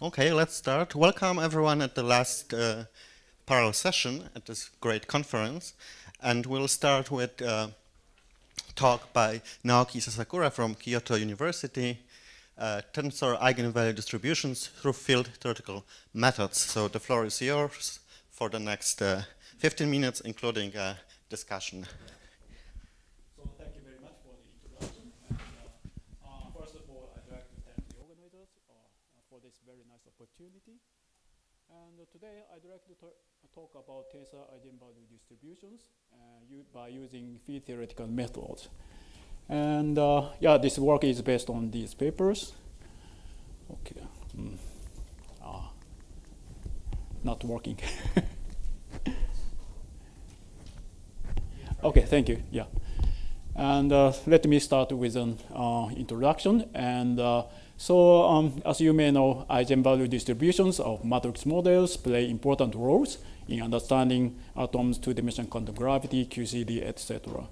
Okay, let's start. Welcome everyone at the last uh, parallel session at this great conference. And we'll start with a uh, talk by Naoki Sasakura from Kyoto University, uh, tensor eigenvalue distributions through field theoretical methods. So the floor is yours for the next uh, 15 minutes, including a discussion. Today I'd like to talk about tensor eigenvalue distributions uh, by using field theoretical methods. And uh, yeah, this work is based on these papers. Okay. Mm. Ah. Not working. okay, thank you. Yeah. And uh, let me start with an uh, introduction. And uh, so um, as you may know, eigenvalue distributions of matrix models play important roles in understanding atoms, two-dimensional quantum gravity, QCD, etc.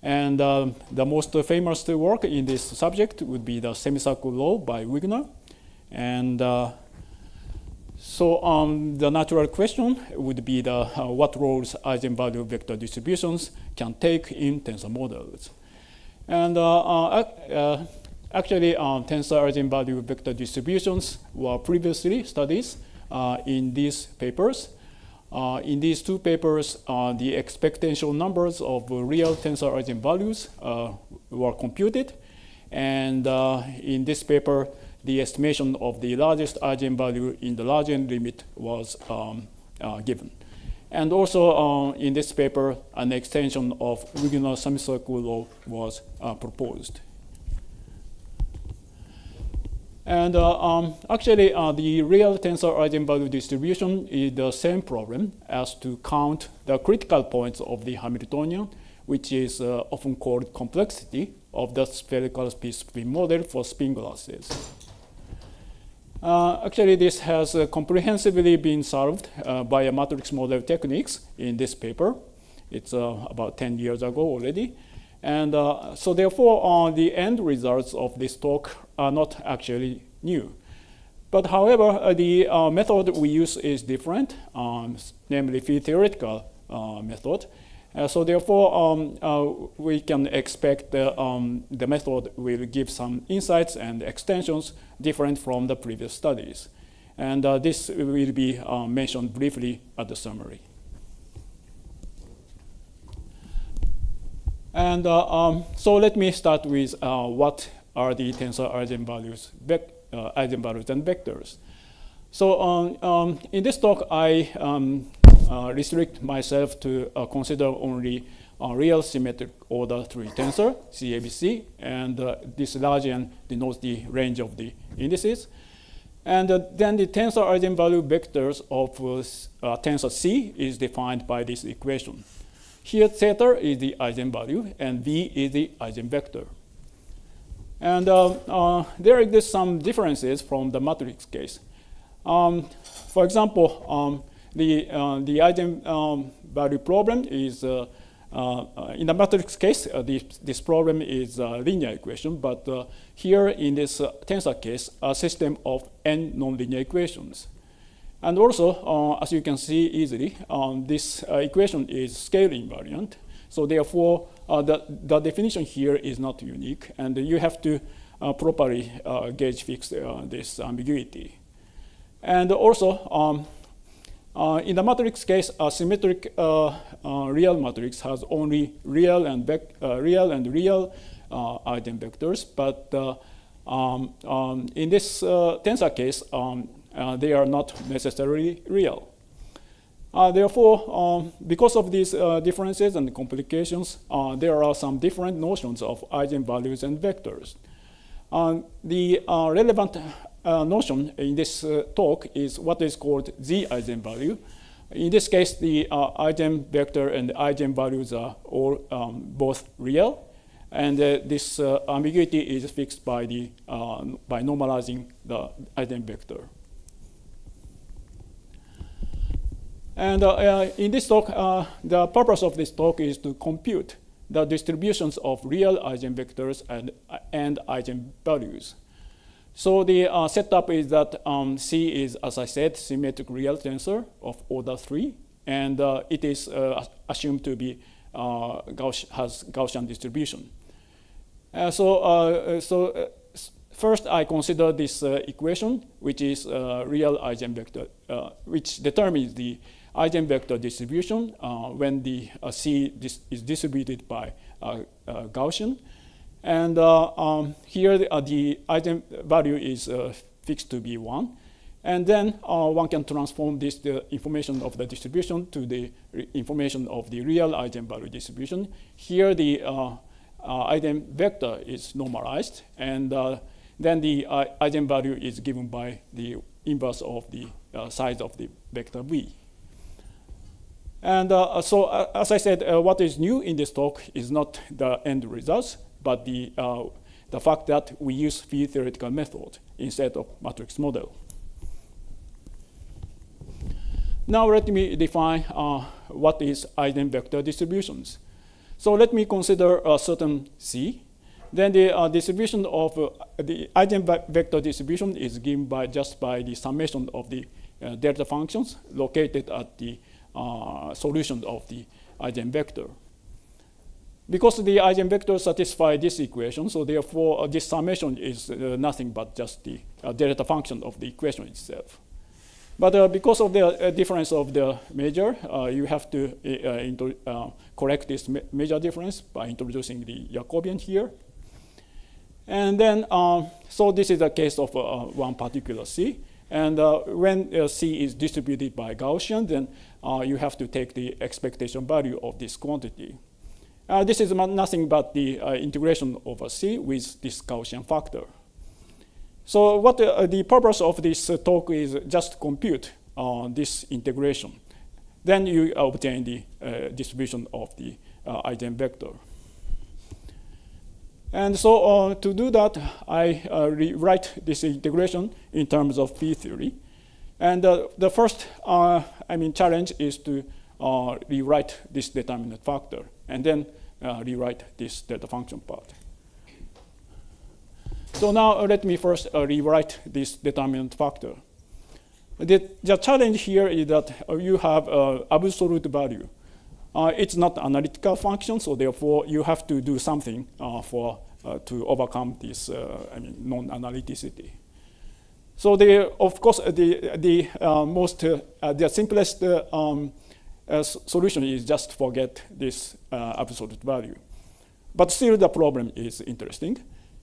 And um, the most famous work in this subject would be the semicircle law by Wigner. And uh, so um, the natural question would be the, uh, what roles eigenvalue vector distributions can take in tensor models. And uh, uh, uh Actually, tensor eigenvalue vector distributions were previously studied in these papers. Uh, in these two papers, uh, the expectation numbers of real tensor eigenvalues uh, were computed. And in this paper, the estimation of the largest eigenvalue in the large limit was um, uh, given. And also in this paper, an extension of Wigner semicircle law was proposed. And uh, um, actually, uh, the real tensor eigenvalue distribution is the same problem as to count the critical points of the Hamiltonian, which is uh, often called complexity of the spherical spin model for spin glasses. Uh, actually, this has uh, comprehensively been solved uh, by a matrix model techniques in this paper. It's about 10 years ago already. And uh, so therefore, uh, the end results of this talk are not actually new. But however, uh, the uh, method we use is different, um, namely field theoretical uh, method. Uh, so therefore, um, we can expect the, um, the method will give some insights and extensions different from the previous studies. And this will be mentioned briefly at the summary. And uh, um, so let me start with uh, what are the tensor eigenvalues, uh, eigenvalues and vectors. So um, um, in this talk, I um, uh, restrict myself to uh, consider only a real symmetric order 3 tensor, CABC, and uh, this large n denotes the range of the indices. And then the tensor eigenvalue vectors of tensor C is defined by this equation. Here theta is the eigenvalue and V is the eigenvector. And uh, uh, there exist some differences from the matrix case. Um, for example, um, the, uh, the eigenvalue um, problem is, uh, uh, in the matrix case, uh, this, this problem is a linear equation, but here in this tensor case, a system of n nonlinear equations. And also, uh, as you can see easily, um, this uh, equation is scale invariant. So therefore, uh, the, the definition here is not unique, and you have to uh, properly uh, gauge fix uh, this ambiguity. And also, um, in the matrix case, a symmetric real matrix has only real and real and real eigenvectors, but um, um, in this tensor case, um, uh, they are not necessarily real. Uh, therefore, um, because of these uh, differences and complications, uh, there are some different notions of eigenvalues and vectors. The uh, relevant uh, notion in this talk is what is called the eigenvalue. In this case, the eigenvector and the eigenvalues are all um, both real, and this ambiguity is fixed by, the, by normalizing the eigenvector. And uh, uh, in this talk, uh, the purpose of this talk is to compute the distributions of real eigenvectors and, and eigenvalues. So the uh, setup is that um, C is, as I said, symmetric real tensor of order 3, and uh, it is uh, assumed to be uh, Gauss has Gaussian distribution. Uh, so uh, so first I consider this equation, which is real eigenvector, which determines the eigenvector distribution when the C dis is distributed by Gaussian. And uh, um, here the, uh, the item value is uh, fixed to be 1. And then uh, one can transform this the information of the distribution to the information of the real eigenvalue distribution. Here the uh, uh, eigenvector is normalized, and then the eigenvalue is given by the inverse of the size of the vector v. And so, as I said, what is new in this talk is not the end results, but the, uh, the fact that we use field theoretical method instead of matrix model. Now let me define uh, what is eigenvector distributions. So let me consider a certain C. Then the uh, distribution of uh, the eigenvector distribution is given by just by the summation of the uh, delta functions located at the uh, solution of the eigenvector. Because the eigenvectors satisfy this equation, so therefore uh, this summation is uh, nothing but just the uh, delta function of the equation itself. But uh, because of the uh, difference of the measure, uh, you have to correct this ma major difference by introducing the Jacobian here. And then, so this is a case of one particular C. And when C is distributed by Gaussian, then you have to take the expectation value of this quantity. Uh, this is nothing but the uh, integration over C with this Gaussian factor. So what uh, the purpose of this uh, talk is just compute uh, this integration. Then you obtain the uh, distribution of the eigenvector. And so to do that, I rewrite this integration in terms of field theory. And the first, I mean, challenge is to rewrite this determinant factor. And then uh, rewrite this delta function part. So now uh, let me first uh, rewrite this determinant factor. The, the, challenge here is that uh, you have uh, absolute value. Uh, it's not analytical function, so therefore you have to do something for to overcome this I mean, non-analyticity. So the, of course, the, the most, the simplest um, uh, solution is just forget this uh, absolute value. But still the problem is interesting.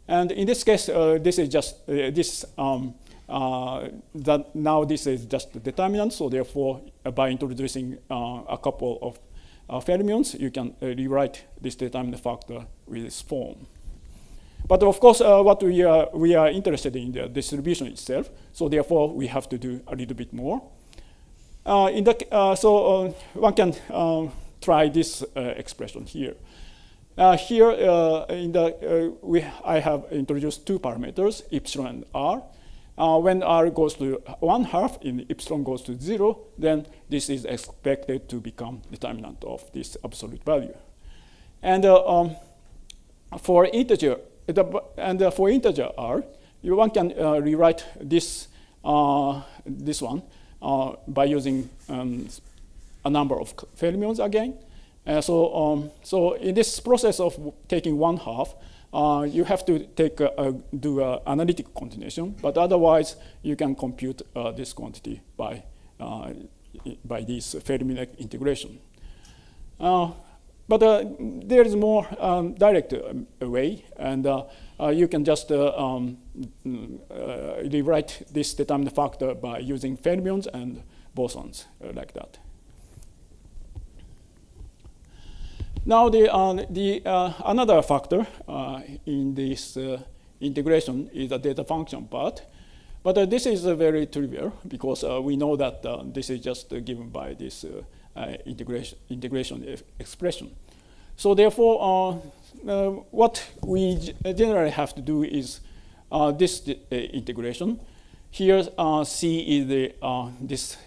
And in this case, uh, this is just uh, this, um, uh, that now this is just the determinant. So therefore, uh, by introducing a couple of fermions, you can rewrite this determinant factor with this form. But of course, what we are, we are interested in the distribution itself. So therefore, we have to do a little bit more. Uh, in the, uh, so uh, one can try this expression here. here, in the, we, I have introduced two parameters, epsilon and r. Uh, when r goes to one half and epsilon goes to zero, then this is expected to become the determinant of this absolute value. And uh, um, for integer, and uh, for integer r, you one can rewrite this this one uh, by using um, a number of fermions again. Uh, so, um, so in this process of taking one half, uh, you have to take a, a, do an analytic continuation, but otherwise you can compute uh, this quantity by, uh, by this Fermi integration. But there is more um, direct way, and you can just uh, um, uh, rewrite this determinant factor by using fermions and bosons like that. Now, the, uh, the uh, another factor uh, in this integration is the delta function part. But this is very trivial because we know that this is just given by this integration, integration expression. So therefore, uh, what we generally have to do is uh, this uh, integration. Here, C is the, this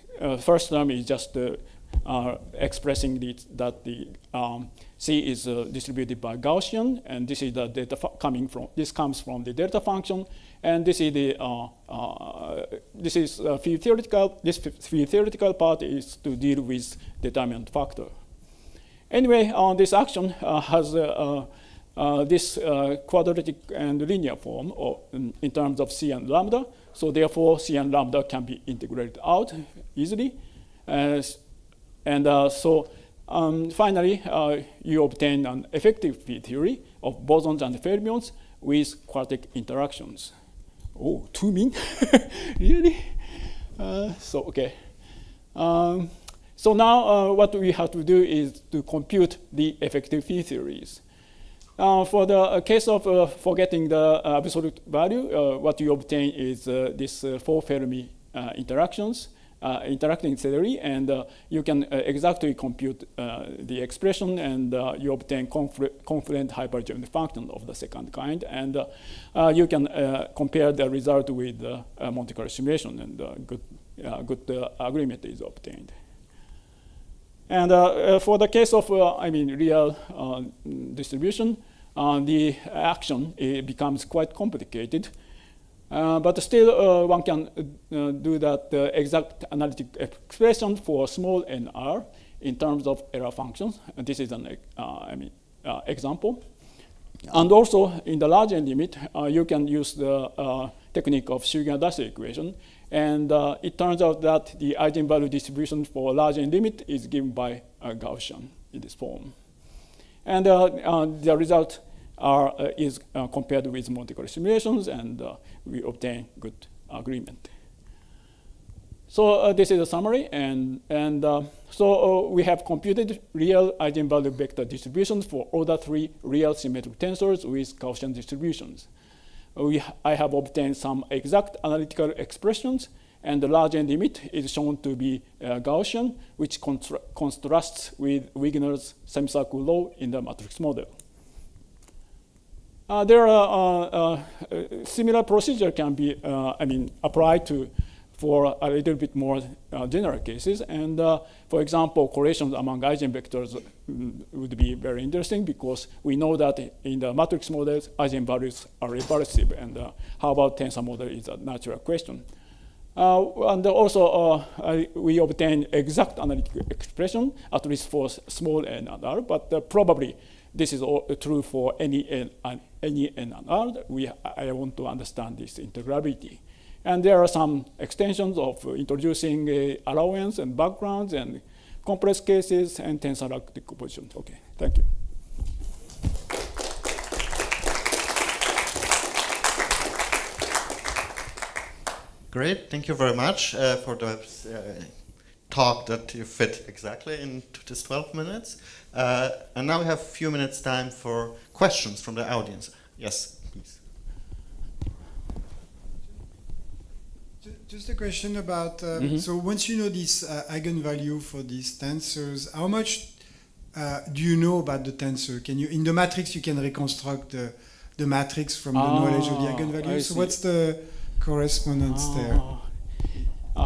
first term is just uh, expressing the, that the um, C is uh, distributed by Gaussian, and this is the data coming from, this comes from the delta function, and this is the, uh, uh, this is uh, field theoretical, this field theoretical part is to deal with determinant factor. Anyway, uh, this action uh, has uh, this quadratic and linear form or, in, terms of C and lambda, so therefore C and lambda can be integrated out easily. and so um, finally, uh, you obtain an effective field theory of bosons and fermions with quartic interactions. Oh, too mean? really? Uh, so, okay. Um, so now uh, what we have to do is to compute the effective field theories. Uh, for the uh, case of uh, forgetting the absolute value, what you obtain is this four Fermi interactions uh, interacting theory, and uh, you can uh, exactly compute the expression, and you obtain confluent hypergeometric function of the second kind, and you can compare the result with Monte Carlo simulation, and good, good agreement is obtained. And uh, for the case of, uh, I mean, real uh, distribution, the action becomes quite complicated. Uh, but still, uh, one can uh, do that exact analytic expression for small nr in terms of error functions. And this is an I mean, example. And also, in the large n limit, you can use the technique of Schwinger-Dyson equation. And uh, it turns out that the eigenvalue distribution for large n limit is given by Gaussian in this form. And uh, uh, the result are, is compared with Monte Carlo simulations, and we obtain good agreement. So uh, this is a summary, and, and uh, so uh, we have computed real eigenvalue vector distributions for order three real symmetric tensors with Gaussian distributions. We, I have obtained some exact analytical expressions, and the large n limit is shown to be uh, Gaussian, which contra contrasts with Wigner's semicircle law in the matrix model. Uh, there are uh, uh, similar procedure can be, I mean, applied to for a little bit more uh, general cases. And uh, for example, correlations among eigenvectors mm, would be very interesting because we know that in the matrix models, eigenvalues are repulsive. And uh, how about tensor model is a natural question. and also, we obtain exact analytic expression, at least for small n and r, but probably this is true for any n, any n and r. We, I want to understand this integrability. And there are some extensions of introducing uh, allowance and backgrounds and compressed cases and tensor decomposition. Okay, thank you. Great, thank you very much uh, for the uh, talk that you fit exactly into this 12 minutes. Uh, and now we have a few minutes time for questions from the audience. Yes, please. Just a question about, uh, mm -hmm. so once you know this uh, eigenvalue for these tensors, how much uh, do you know about the tensor? Can you, in the matrix, you can reconstruct the, the matrix from the ah, knowledge of the eigenvalue. So what's the correspondence ah. there?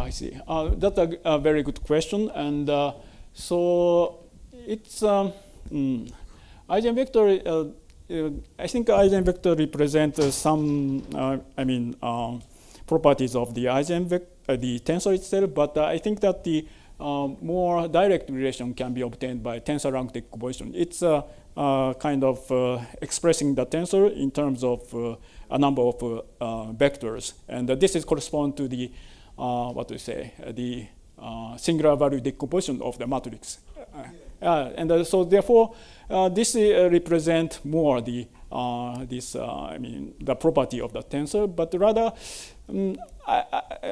I see. Uh, that's a, a, very good question. And uh, so it's um, mm, eigenvector. Uh, uh, I think eigenvector represent uh, some. Uh, I mean, um, properties of the eigenvector, uh, the tensor itself. But uh, I think that the um, more direct relation can be obtained by tensor rank decomposition. It's a kind of expressing the tensor in terms of a number of vectors, and this is correspond to the uh, what do you say, uh, the uh, singular value decomposition of the matrix. and so therefore, this represent more the this I mean the property of the tensor, but rather, um, I,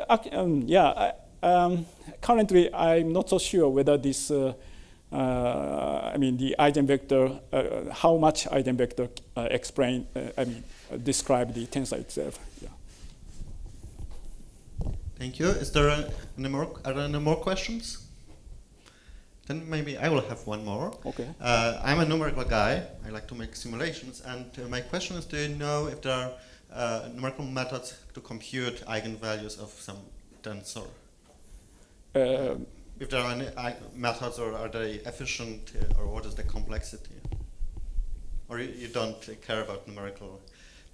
I, um, yeah, um, currently I'm not so sure whether this. Uh, I mean, the eigenvector, uh, how much eigenvector uh, explain, I mean, describe the tensor itself. Yeah. Thank you. Is there any more, are there any more questions? Then maybe I will have one more. Okay. Uh, I'm a numerical guy. I like to make simulations. And uh, my question is, do you know if there are uh, numerical methods to compute eigenvalues of some tensor? Uh, if there are any methods or are they efficient uh, or what is the complexity? Or you, you don't care about numerical?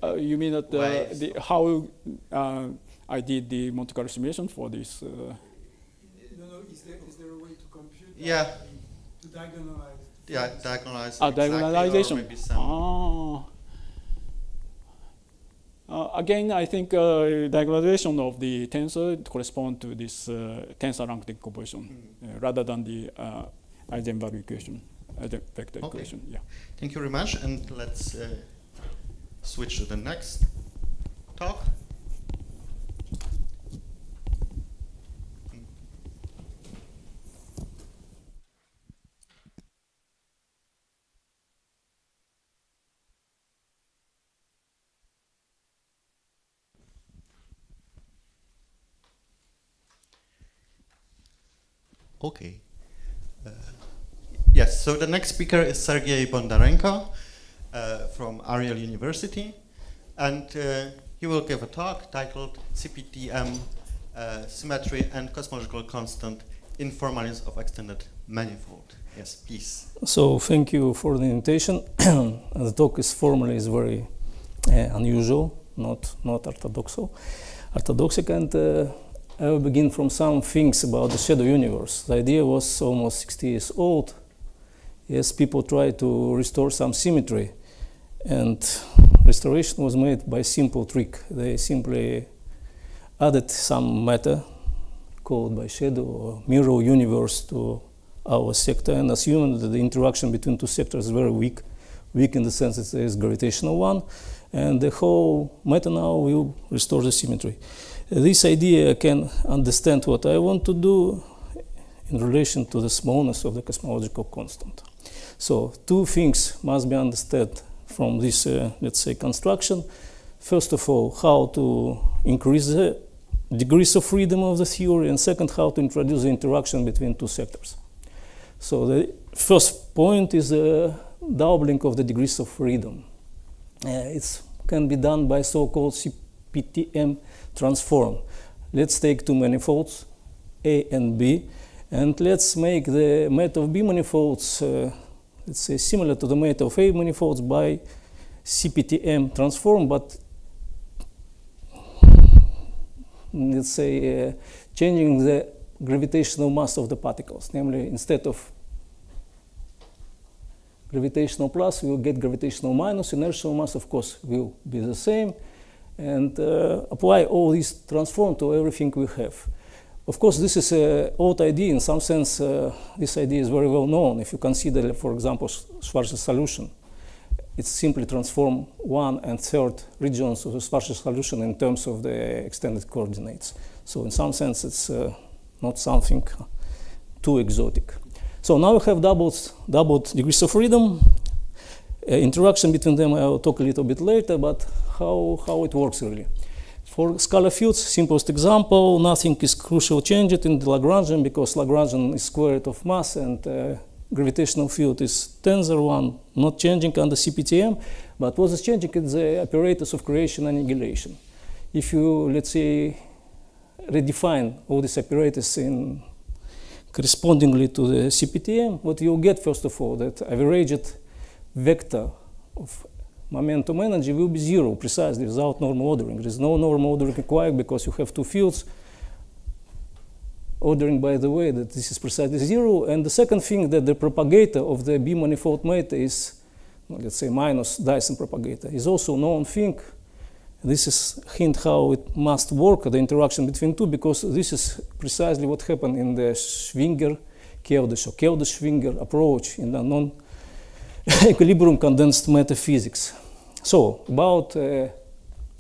Uh, you mean that uh, the, how uh, I did the Monte Carlo simulation for this? no, no. Is there, is there a way to compute? Yeah. To diagonalize. Yeah, diagonalize. Ah, diagonalization. Ah. Uh, again, I think uh, diagonalization of the tensor correspond to this uh, tensor rank decomposition mm. rather than the uh, eigenvalue equation, vector okay. equation. Yeah. Thank you very much, and let's uh, switch to the next talk. Okay. Uh, yes, so the next speaker is Sergei Bondarenko uh, from Ariel University, and uh, he will give a talk titled CPTM uh, Symmetry and Cosmological Constant in Formalism of Extended Manifold. Yes, please. So thank you for the invitation. the talk is formally is very uh, unusual, not not orthodoxal, orthodoxic, and uh, I will begin from some things about the shadow universe. The idea was almost 60 years old. Yes, people tried to restore some symmetry, and restoration was made by simple trick. They simply added some matter called by shadow or mirror universe to our sector and assumed that the interaction between two sectors is very weak, weak in the sense that there is gravitational one, and the whole matter now will restore the symmetry this idea can understand what I want to do in relation to the smallness of the cosmological constant. So two things must be understood from this, uh, let's say, construction. First of all, how to increase the degrees of freedom of the theory, and second, how to introduce the interaction between two sectors. So the first point is the doubling of the degrees of freedom. Uh, it can be done by so-called CPTM transform. Let's take two manifolds, A and B, and let's make the mate of B manifolds, uh, let's say, similar to the mate of A manifolds by CPTM transform, but let's say uh, changing the gravitational mass of the particles, namely instead of gravitational plus, we will get gravitational minus, inertial mass, of course, will be the same, and uh, apply all these transform to everything we have. Of course, this is an old idea. In some sense, uh, this idea is very well known. If you consider, for example, Schwarzschild solution, it's simply transform one and third regions of the Schwarzschild solution in terms of the extended coordinates. So in some sense, it's uh, not something too exotic. So now we have doubled, doubled degrees of freedom. Uh, interaction between them I will talk a little bit later, but how, how it works really. For scalar fields, simplest example, nothing is crucial changed in the Lagrangian because Lagrangian is square root of mass and uh, gravitational field is tensor one, not changing under CPTM, but what is changing is the operators of creation and annihilation. If you, let's say, redefine all these operators in correspondingly to the CPTM, what you get, first of all, that averaged vector of momentum energy will be zero precisely without normal ordering. There is no normal ordering required because you have two fields ordering by the way that this is precisely zero. And the second thing that the propagator of the B manifold mate is, let's say, minus Dyson propagator, is also known thing. This is hint how it must work, the interaction between two, because this is precisely what happened in the Schwinger, Keldysh or Keldysh-Schwinger approach in the non equilibrium condensed matter physics. So about uh,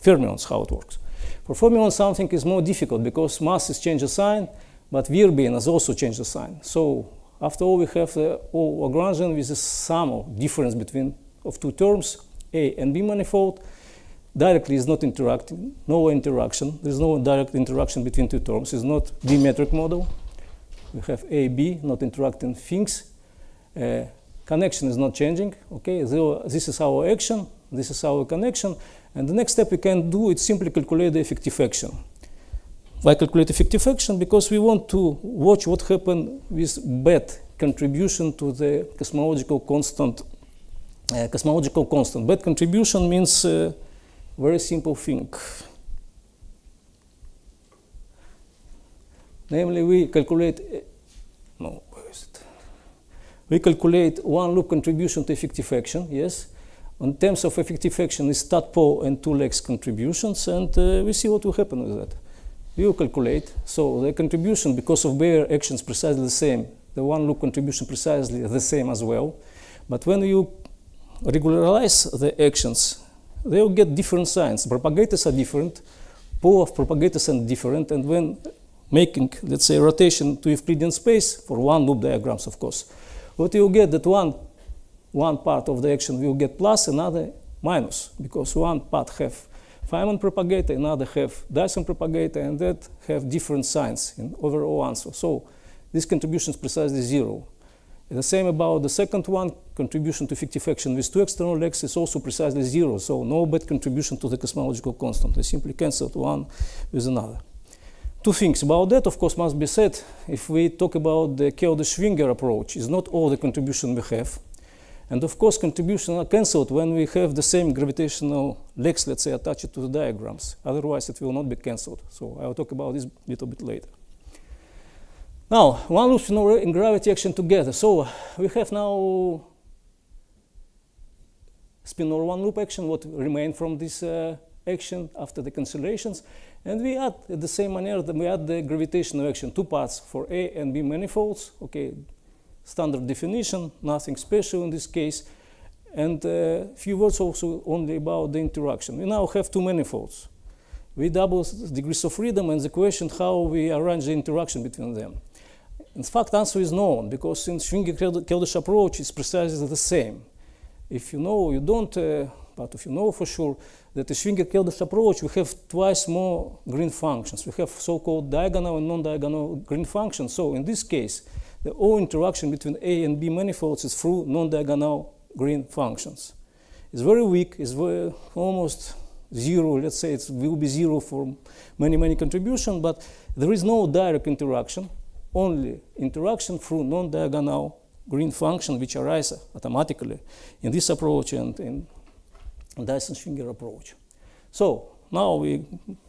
fermions, how it works. For fermions, something is more difficult because masses change the sign, but Vierbein has also changed the sign. So after all, we have the Lagrangian with the sum of difference between of two terms, A and B manifold. Directly is not interacting, no interaction. There's no direct interaction between two terms. It's not bimetric model. We have A, B, not interacting things. Uh, connection is not changing. Okay, this is our action, this is our connection, and the next step we can do is simply calculate the effective action. why calculate effective action? Because we want to watch what happened with bad contribution to the cosmological constant. Uh, cosmological constant. Bad contribution means uh, very simple thing. Namely, we calculate, uh, no, where is it? We calculate one loop contribution to effective action, yes. In terms of effective action, is tadpole and two legs contributions, and uh, we see what will happen with that. You calculate, so the contribution, because of bare actions precisely the same, the one loop contribution precisely the same as well. But when you regularize the actions, they will get different signs. Propagators are different, pole of propagators are different, and when making, let's say, rotation to Euclidean space for one loop diagrams, of course, what you get that one, one part of the action will get plus, another minus, because one part have Feynman propagator, another have Dyson propagator, and that have different signs in overall answer. So this contribution is precisely zero. The same about the second one, contribution to effective action with two external legs is also precisely zero, so no bad contribution to the cosmological constant. They simply cancel one with another. Two things about that, of course, must be said. If we talk about the Keldysh-Schwinger approach, it's not all the contribution we have. And of course, contributions are cancelled when we have the same gravitational legs, let's say, attached to the diagrams. Otherwise, it will not be cancelled. So I will talk about this a little bit later. Now, one loops in gravity action together. So we have now spinor one loop action, what remained from this uh, action after the cancellations. And we add in the same manner that we add the gravitational action, two parts for A and B manifolds. Okay, standard definition, nothing special in this case. And a uh, few words also only about the interaction. We now have two manifolds. We double degrees of freedom and the question how we arrange the interaction between them. In fact, answer is known because in Schwinger-Keldysh approach, it's precisely the same. If you know, you don't, uh, but if you know for sure that the Schwinger-Keldysh approach, we have twice more green functions. We have so-called diagonal and non-diagonal green functions. So in this case, the all interaction between A and B manifolds is through non-diagonal green functions. It's very weak, it's very, almost zero, let's say it will be zero for many, many contributions, but there is no direct interaction only interaction through non-diagonal green function which arise automatically in this approach and in Dyson-Schwinger approach. So now we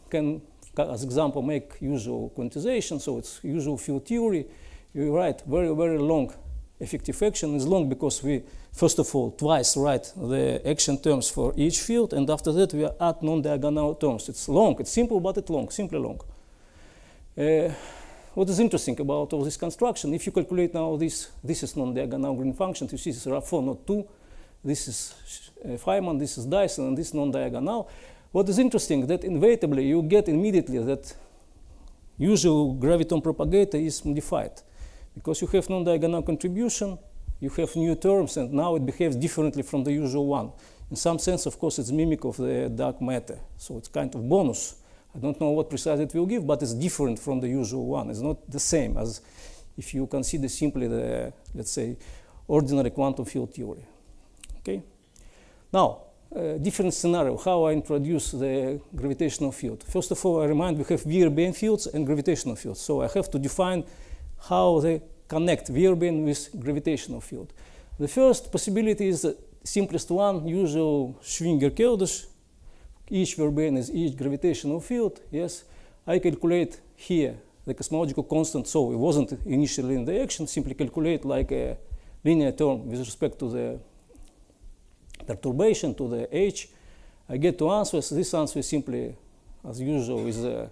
can, as example, make usual quantization. So it's usual field theory. You write very, very long effective action. It's long because we, first of all, twice write the action terms for each field, and after that we add non-diagonal terms. It's long. It's simple, but it's long, simply long. Uh, what is interesting about all this construction, if you calculate now this, this is non-diagonal green function, you see this is 4 not 2, this is uh, Feynman, this is Dyson, and this non-diagonal. What is interesting that inevitably you get immediately that usual graviton propagator is modified because you have non-diagonal contribution, you have new terms, and now it behaves differently from the usual one. In some sense, of course, it's mimic of the dark matter, so it's kind of bonus I don't know what precisely it will give, but it's different from the usual one. It's not the same as if you consider simply the, let's say, ordinary quantum field theory. Now, uh, different scenario, how I introduce the gravitational field. First of all, I remind we have Vierbein fields and gravitational fields. So I have to define how they connect Vierbein with gravitational field. The first possibility is the simplest one, usual Schwinger-Keldysh each Vierbein is each gravitational field, yes, I calculate here the cosmological constant, so it wasn't initially in the action, simply calculate like a linear term with respect to the perturbation, to the h. I get two answers. This answer is simply, as usual, is a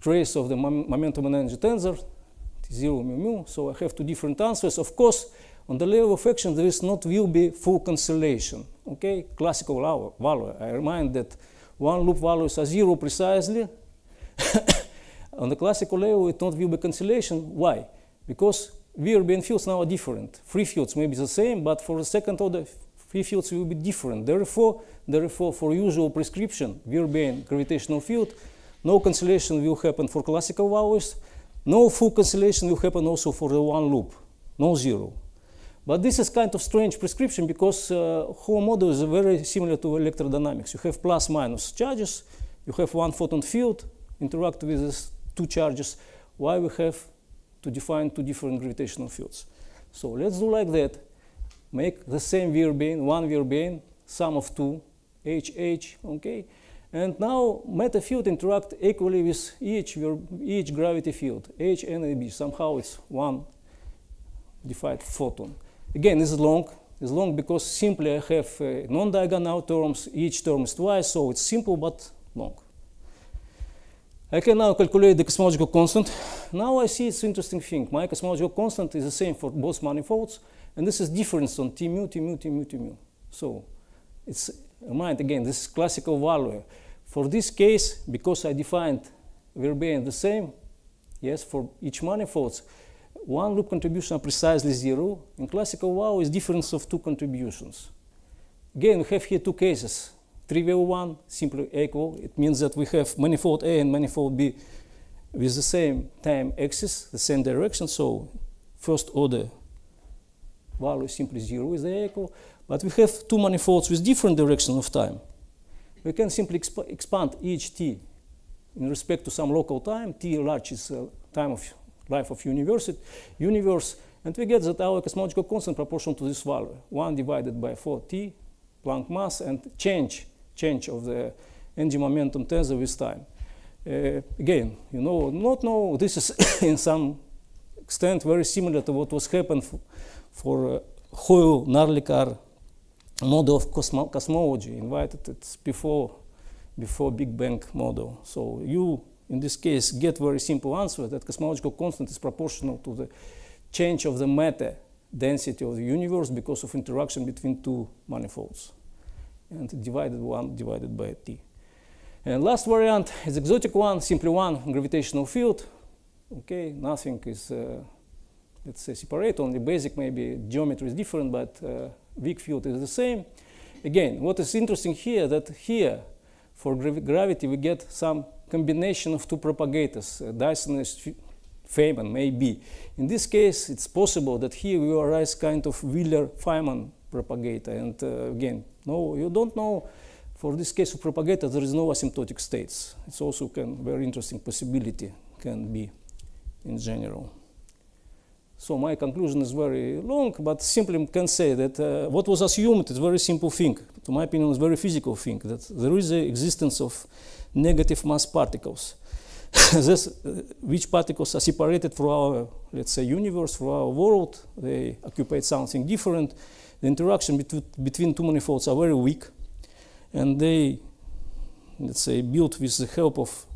trace of the momentum and energy tensor, T0 mu mu. So I have two different answers. Of course, on the level of action, there is not will be full cancellation. Okay, classical value. I remind that one loop values are zero precisely. On the classical level, it not will be cancellation. Why? Because Vierbein fields now are different. Free fields may be the same, but for the second order, free fields will be different. Therefore, therefore for usual prescription, Vierbein gravitational field, no cancellation will happen for classical values. No full cancellation will happen also for the one loop, no zero. But this is kind of strange prescription because uh, whole model is very similar to electrodynamics. You have plus minus charges, you have one photon field interact with this two charges, why we have to define two different gravitational fields. So let's do like that. Make the same vierbein, one vierbein, sum of two, HH, okay? And now matter field interact equally with each, each gravity field, H and AB. Somehow it's one defined photon. Again, this is long. It's long because simply I have uh, non-diagonal terms. Each term is twice, so it's simple but long. I can now calculate the cosmological constant. Now I see it's interesting thing. My cosmological constant is the same for both manifolds, and this is difference on T mu, T mu, T mu, T mu. So it's, remind again, this is classical value. For this case, because I defined vierbein the same, yes, for each manifolds, one loop contribution are precisely zero. In classical WOW is difference of two contributions. Again, we have here two cases. Trivial one, simply equal. It means that we have manifold A and manifold B with the same time axis, the same direction. So first order value is simply zero is equal. But we have two manifolds with different direction of time. We can simply exp expand each t in respect to some local time. T large is uh, time of life of universe, universe, and we get that our cosmological constant proportional to this value, 1 divided by 4t, Planck mass, and change, change of the energy momentum tensor with time. Uh, again, you know, not know, this is in some extent very similar to what was happened for uh, Hoyle-Narlikar model of cosmo cosmology, invited it before, before Big Bang model. So you in this case, get very simple answer that cosmological constant is proportional to the change of the matter density of the universe because of interaction between two manifolds. And divided 1 divided by t. And last variant is exotic one, simply one gravitational field. Okay, nothing is, uh, let's say, separate, only basic maybe geometry is different, but uh, weak field is the same. Again, what is interesting here that here, for gravi gravity, we get some combination of two propagators, uh, Dyson and Feynman, maybe. In this case, it's possible that here we arise kind of Wheeler-Feynman propagator. And uh, again, no, you don't know. For this case of propagator, there is no asymptotic states. It's also a very interesting possibility can be in general. So my conclusion is very long, but simply can say that uh, what was assumed is a very simple thing. To my opinion, it's a very physical thing, that there is the existence of negative mass particles. this, uh, which particles are separated from our, let's say, universe, from our world. They occupy something different. The interaction between, between two manifolds are very weak. And they, let's say, built with the help of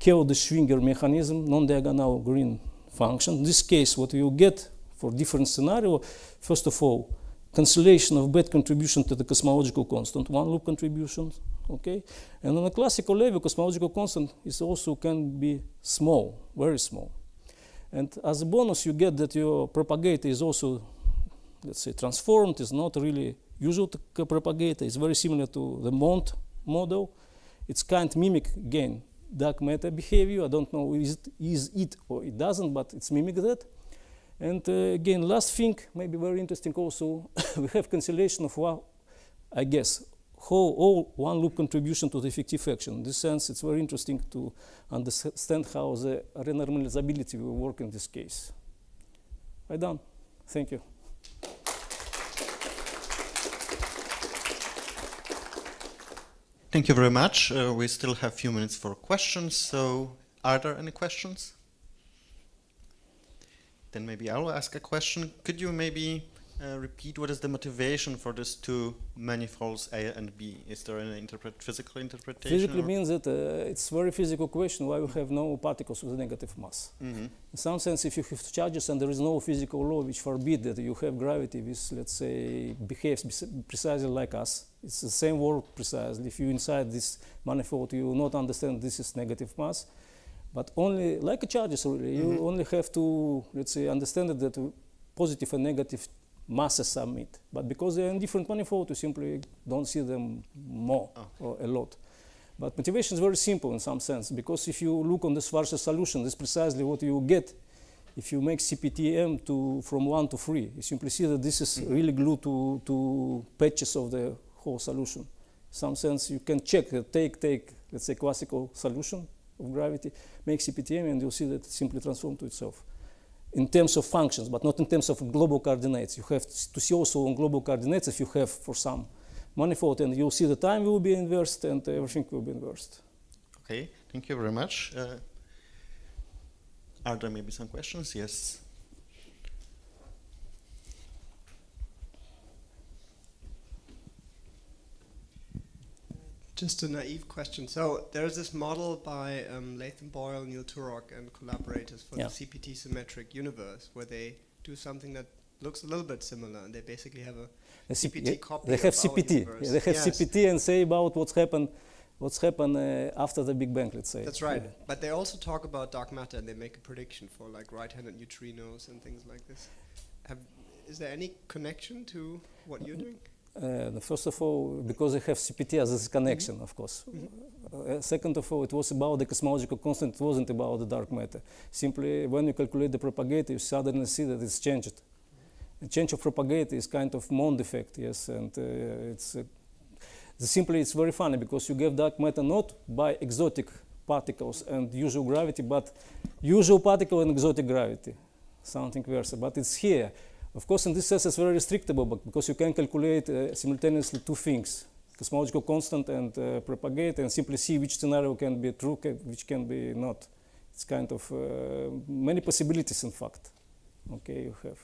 Keldysh-Schwinger mechanism, non-diagonal green function. In this case, what you get for different scenario, first of all, cancellation of bad contribution to the cosmological constant, one loop contribution, okay? And on a classical level, cosmological constant is also can be small, very small. And as a bonus, you get that your propagator is also, let's say, transformed, is not really usual propagator, it's very similar to the Mond model. It's kind of mimic, again, dark matter behavior. I don't know is it, is it or it doesn't, but it's mimic that. And uh, again, last thing, maybe very interesting also, we have cancellation of, well, I guess, whole all one loop contribution to the effective action. In this sense, it's very interesting to understand how the renormalizability will work in this case. I done. Thank you. Thank you very much. Uh, we still have a few minutes for questions. So, are there any questions? Then maybe I will ask a question. Could you maybe uh, repeat what is the motivation for these two manifolds A and B? Is there an interpret physical interpretation? Physically means that uh, it's very physical question why we have no particles with negative mass. Mm -hmm. In some sense, if you have charges and there is no physical law which forbid that you have gravity which, let's say, behaves precisely like us, it's the same world precisely. If you inside this manifold, you will not understand this is negative mass. But only, like a charges really, mm -hmm. you mm-hmm. only have to, let's say, understand that positive and negative masses submit. But because they're in different manifold, you simply don't see them more oh. or a lot. But motivation is very simple in some sense, because if you look on the Schwarzschild solution, that's precisely what you get if you make CPTM to, from 1 to 3. You simply see that this is mm -hmm. really glued to, to patches of the whole solution. Some sense, you can check, take, take, let's say, classical solution, of gravity, make CPTM and you'll see that it simply transforms to itself in terms of functions, but not in terms of global coordinates. You have to see also on global coordinates if you have for some manifold, and you'll see the time will be inversed and everything will be inversed. Okay, thank you very much. Uh, are there maybe some questions? Yes. Just a naive question. So there's this model by um, Latham Boyle, Neil Turok, and collaborators for Yeah. the CPT symmetric universe, where they do something that looks a little bit similar, and they basically have a The CPT yeah, copy They have CPT. universe. Yeah, they have Yes. CPT and say about what's happened, what's happened uh, after the Big Bang, let's say. That's right. Yeah. But they also talk about dark matter, and they make a prediction for like right-handed neutrinos and things like this. Have, is there any connection to what you're doing? Uh, first of all, because they have CPT as a connection, Mm-hmm. of course. Uh, second of all, it was about the cosmological constant. It wasn't about the dark matter. Simply, when you calculate the propagator, you suddenly see that it's changed. The change of propagator is kind of Mond effect, yes, and uh, it's uh, simply it's very funny because you get dark matter not by exotic particles and usual gravity, but usual particle and exotic gravity, something versa. But it's here. Of course, in this sense, it's very restrictable but because you can calculate uh, simultaneously two things, cosmological constant and uh, propagate, and simply see which scenario can be true, ca- which can be not. It's kind of uh, many possibilities, in fact. Okay, you have.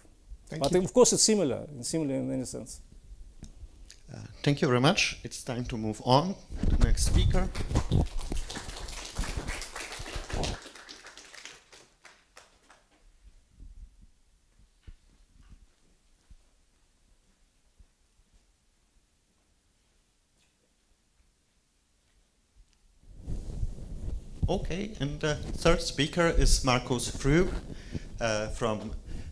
Thank but you. of course, it's similar, similar in any sense. Uh, thank you very much. It's time to move on to the next speaker. Okay, and the third speaker is Markus Fröb uh, from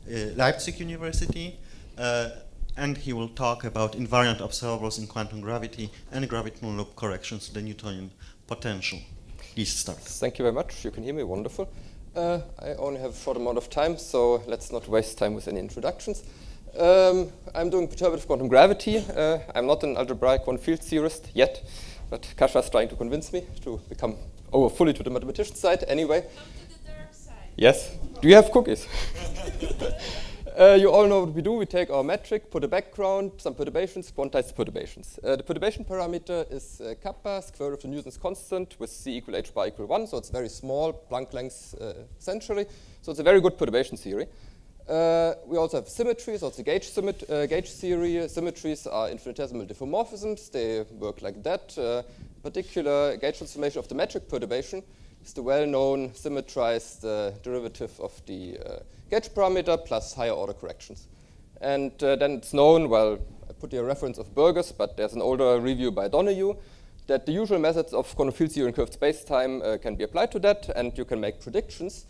uh, Leipzig University, uh, and he will talk about invariant observables in quantum gravity and gravitational loop corrections to the Newtonian potential. Please start. Thank you very much. You can hear me wonderful. Uh, I only have a short amount of time, so let's not waste time with any introductions. Um, I'm doing perturbative quantum gravity. Uh, I'm not an algebraic quantum field theorist yet, but Kasia is trying to convince me to become over fully to the mathematician side anyway. Come to the dark side. Yes. Do you have cookies? uh, you all know what we do. We take our metric, put a background, some perturbations, quantize the perturbations. Uh, the perturbation parameter is uh, kappa, square root of the Newton's constant, with c equal h bar equal 1. So it's very small, Planck length uh, essentially. So it's a very good perturbation theory. Uh, we also have symmetries, also gauge, symmet- uh, gauge theory. Symmetries are infinitesimal diffeomorphisms. They work like that. Uh, particular gauge transformation of the metric perturbation is the well-known symmetrized uh, derivative of the uh, gauge parameter plus higher order corrections. And uh, then it's known, well, I put here a reference of Burgess, but there's an older review by Donoghue, that the usual methods of quantum field theory in curved spacetime can be applied to that, and you can make predictions.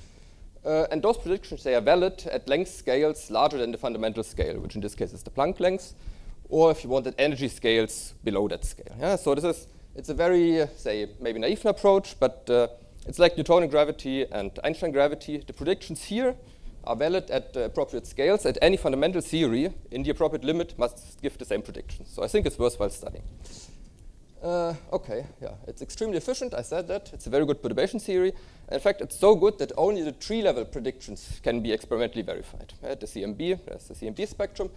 Uh, and those predictions, they are valid at length scales larger than the fundamental scale, which in this case is the Planck length, or if you want at energy scales below that scale. Yeah? So this is, it's a very, uh, say, maybe naive approach, but uh, it's like Newtonian gravity and Einstein gravity. The predictions here are valid at the appropriate scales, at any fundamental theory in the appropriate limit must give the same predictions. So I think it's worthwhile studying. Uh, okay, yeah, it's extremely efficient. I said that. It's a very good perturbation theory. In fact, it's so good that only the tree level predictions can be experimentally verified. At the CMB, there's the CMB spectrum.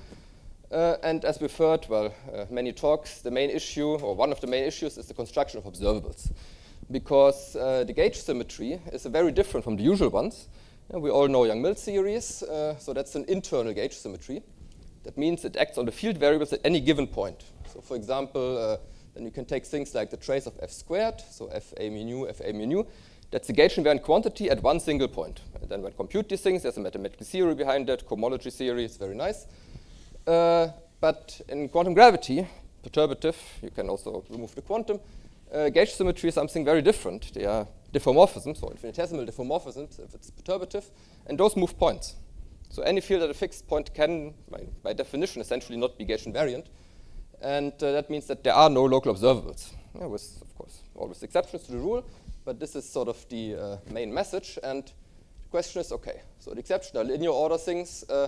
Uh, and as we've heard, well, uh, many talks, the main issue, or one of the main issues, is the construction of observables. Because uh, the gauge symmetry is very different from the usual ones. Uh, we all know Yang-Mills series, uh, so that's an internal gauge symmetry. That means it acts on the field variables at any given point. So for example, uh, then you can take things like the trace of f squared, so f a mu nu, f a mu nu. That's the gauge invariant quantity at one single point. And then when compute these things, there's a mathematical theory behind that, cohomology theory, it's very nice. Uh, but in quantum gravity, perturbative, you can also remove the quantum, uh, gauge symmetry is something very different. They are diffeomorphisms, or infinitesimal diffeomorphisms, if it's perturbative, and those move points. So any field at a fixed point can, by, by definition, essentially not be gauge invariant. And uh, that means that there are no local observables, yeah, with, of course, always exceptions to the rule. But this is sort of the uh, main message. And the question is, okay, so the exception are linear order things. Uh,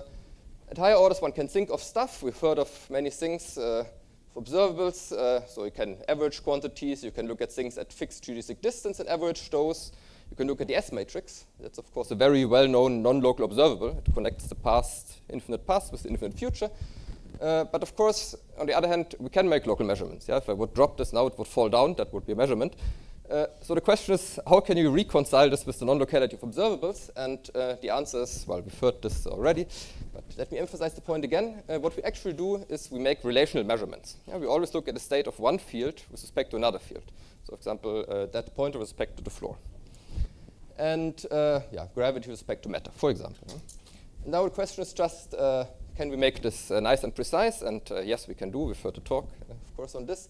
at higher orders, one can think of stuff. We've heard of many things uh, for observables. Uh, so you can average quantities. You can look at things at fixed geodesic distance and average those. You can look at the S matrix. That's, of course, a very well-known non-local observable. It connects the past, infinite past with the infinite future. Uh, but of course, on the other hand, we can make local measurements. Yeah? If I would drop this now, it would fall down. That would be a measurement. Uh, so the question is, how can you reconcile this with the non-locality of observables? And uh, the answer is, well, we've heard this already, but let me emphasize the point again. Uh, what we actually do is we make relational measurements. Yeah, we always look at the state of one field with respect to another field. So, for example, uh, that point with respect to the floor. And uh, yeah, gravity with respect to matter, for example. Now the question is just, uh, can we make this uh, nice and precise? And uh, yes, we can do. We've heard a talk, uh, of course, on this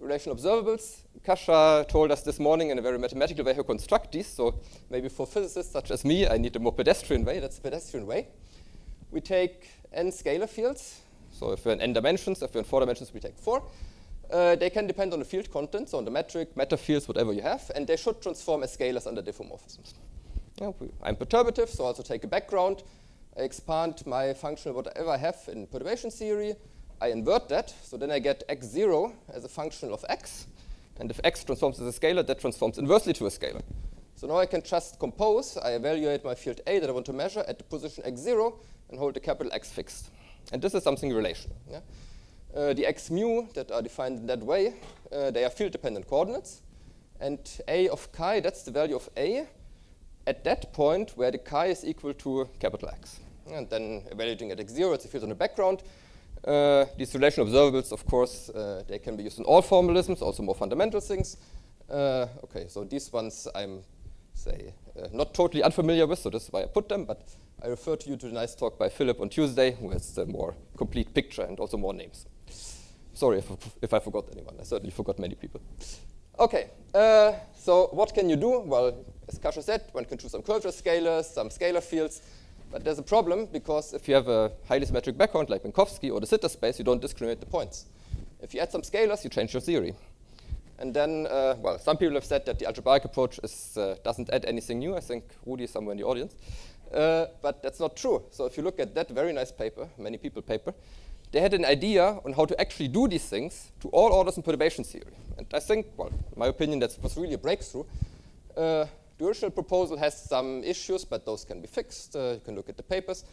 relational observables. Kasia told us this morning in a very mathematical way how to construct these. So maybe for physicists such as me, I need a more pedestrian way. That's a pedestrian way. We take n scalar fields. So if we're in n dimensions, if we're in four dimensions, we take four. Uh, they can depend on the field content, so on the metric, matter fields, whatever you have, and they should transform as scalars under diffeomorphisms. Yeah, I'm perturbative, so I also take a background. I expand my function whatever I have in perturbation theory. I invert that, so then I get x0 as a function of x. And if x transforms as a scalar, that transforms inversely to a scalar. So now I can just compose. I evaluate my field A that I want to measure at the position x0 and hold the capital X fixed. And this is something relational. Yeah? Uh, the x mu that are defined in that way, uh, they are field-dependent coordinates. And A of chi, that's the value of A at that point where the chi is equal to capital X. And then evaluating at x0, it's a field on the background. Uh, these relation observables, of course, uh, they can be used in all formalisms, also more fundamental things. Uh, okay, so these ones I'm, say, uh, not totally unfamiliar with, so this is why I put them, but I refer to you to the nice talk by Philip on Tuesday, who has a more complete picture and also more names. Sorry if, if I forgot anyone. I certainly forgot many people. Okay, uh, so what can you do? Well, as Kasia said, one can choose some curvature scalars, some scalar fields, but there's a problem because if you have a highly symmetric background like Minkowski or de Sitter space, you don't discriminate the points. If you add some scalars, you change your theory. And then, uh, well, some people have said that the algebraic approach is, uh, doesn't add anything new. I think Rudy is somewhere in the audience. Uh, but that's not true. So if you look at that very nice paper, many people paper, they had an idea on how to actually do these things to all orders in perturbation theory. And I think, well, in my opinion, that was really a breakthrough. The original proposal has some issues, but those can be fixed. Uh, you can look at the papers.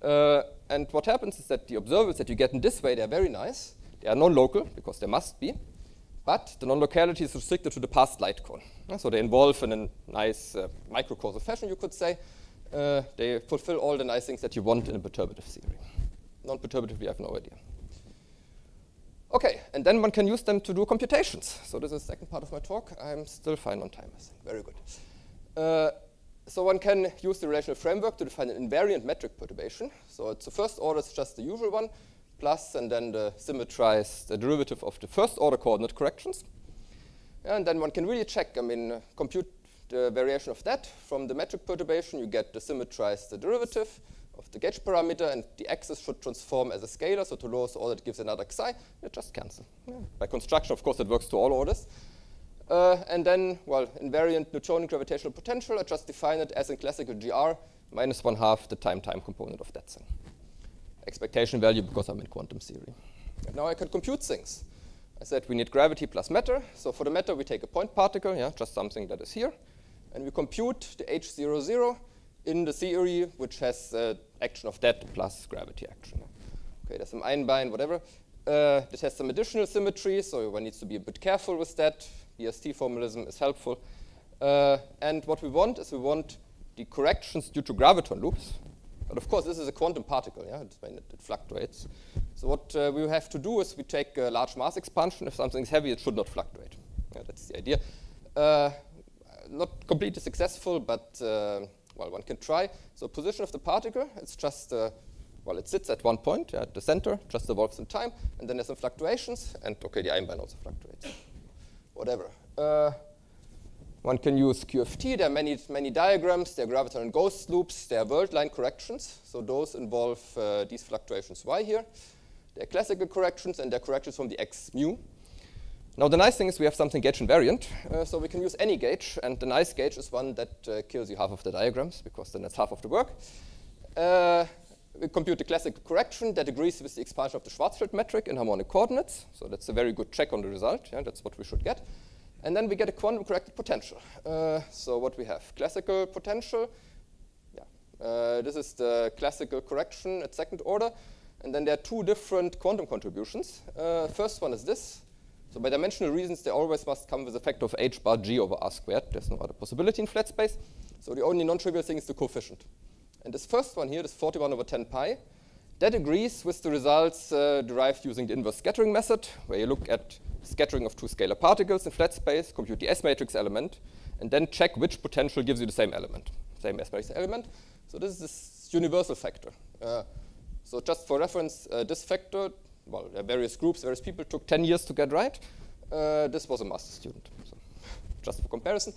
Uh, and what happens is that the observables that you get in this way, they're very nice. They are non-local, because they must be. But the non-locality is restricted to the past light cone. Uh, so they involve in a nice uh, microcausal fashion, you could say. Uh, they fulfill all the nice things that you want in a perturbative theory. Non-perturbative, we have no idea. Okay, and then one can use them to do computations. So this is the second part of my talk. I'm still fine on time, I think. Very good. Uh, so one can use the relational framework to define an invariant metric perturbation. So it's the first order is just the usual one, plus and then the symmetrized the derivative of the first order coordinate corrections. And then one can really check, I mean, uh, compute the variation of that. From the metric perturbation, you get the symmetrized the derivative of the gauge parameter, and the axis should transform as a scalar. So to lowest order, it gives another xi. You just cancel. Yeah. By construction, of course, it works to all orders. Uh, and then, well, invariant Newtonian gravitational potential, I just define it as in classical GR, minus one half the time-time component of that thing. Expectation value because I'm in quantum theory. And now I can compute things. I said we need gravity plus matter. So for the matter, we take a point particle, yeah, just something that is here. And we compute the H00 in the theory, which has uh, action of that plus gravity action. Okay, there's some Einbein, whatever. Uh, this has some additional symmetry, so one needs to be a bit careful with that. BRST formalism is helpful. Uh, and what we want is we want the corrections due to graviton loops. But of course, this is a quantum particle, yeah, it, it fluctuates. So what uh, we have to do is we take a large mass expansion. If something is heavy, it should not fluctuate. Yeah, that's the idea. Uh, not completely successful, but uh, well, one can try. So position of the particle, it's just, well, it sits at one point at the center, just evolves in time, and then there's some fluctuations, and okay, the Einbein also fluctuates whatever. Uh, one can use QFT. There are many, many diagrams. There are graviton and ghost loops. There are world line corrections. So those involve uh, these fluctuations y here. There are classical corrections, and there are corrections from the x mu. Now, the nice thing is we have something gauge invariant. Uh, so we can use any gauge. And the nice gauge is one that uh, kills you half of the diagrams, because then that's half of the work. We compute the classical correction that agrees with the expansion of the Schwarzschild metric in harmonic coordinates. So that's a very good check on the result. Yeah, that's what we should get. And then we get a quantum corrected potential. Uh, so what we have, classical potential. Yeah, uh, this is the classical correction at second order. And then there are two different quantum contributions. Uh, first one is this. So by dimensional reasons, they always must come with a factor of h bar g over r squared. There's no other possibility in flat space. So the only non-trivial thing is the coefficient. And this first one here, this 41 over 10 pi, that agrees with the results uh, derived using the inverse scattering method, where you look at scattering of two scalar particles in flat space, compute the S matrix element, and then check which potential gives you the same element, same S matrix element. So this is this universal factor. Uh, so just for reference, uh, this factor, well, various groups, various people took 10 years to get right. Uh, this was a master student, so just for comparison.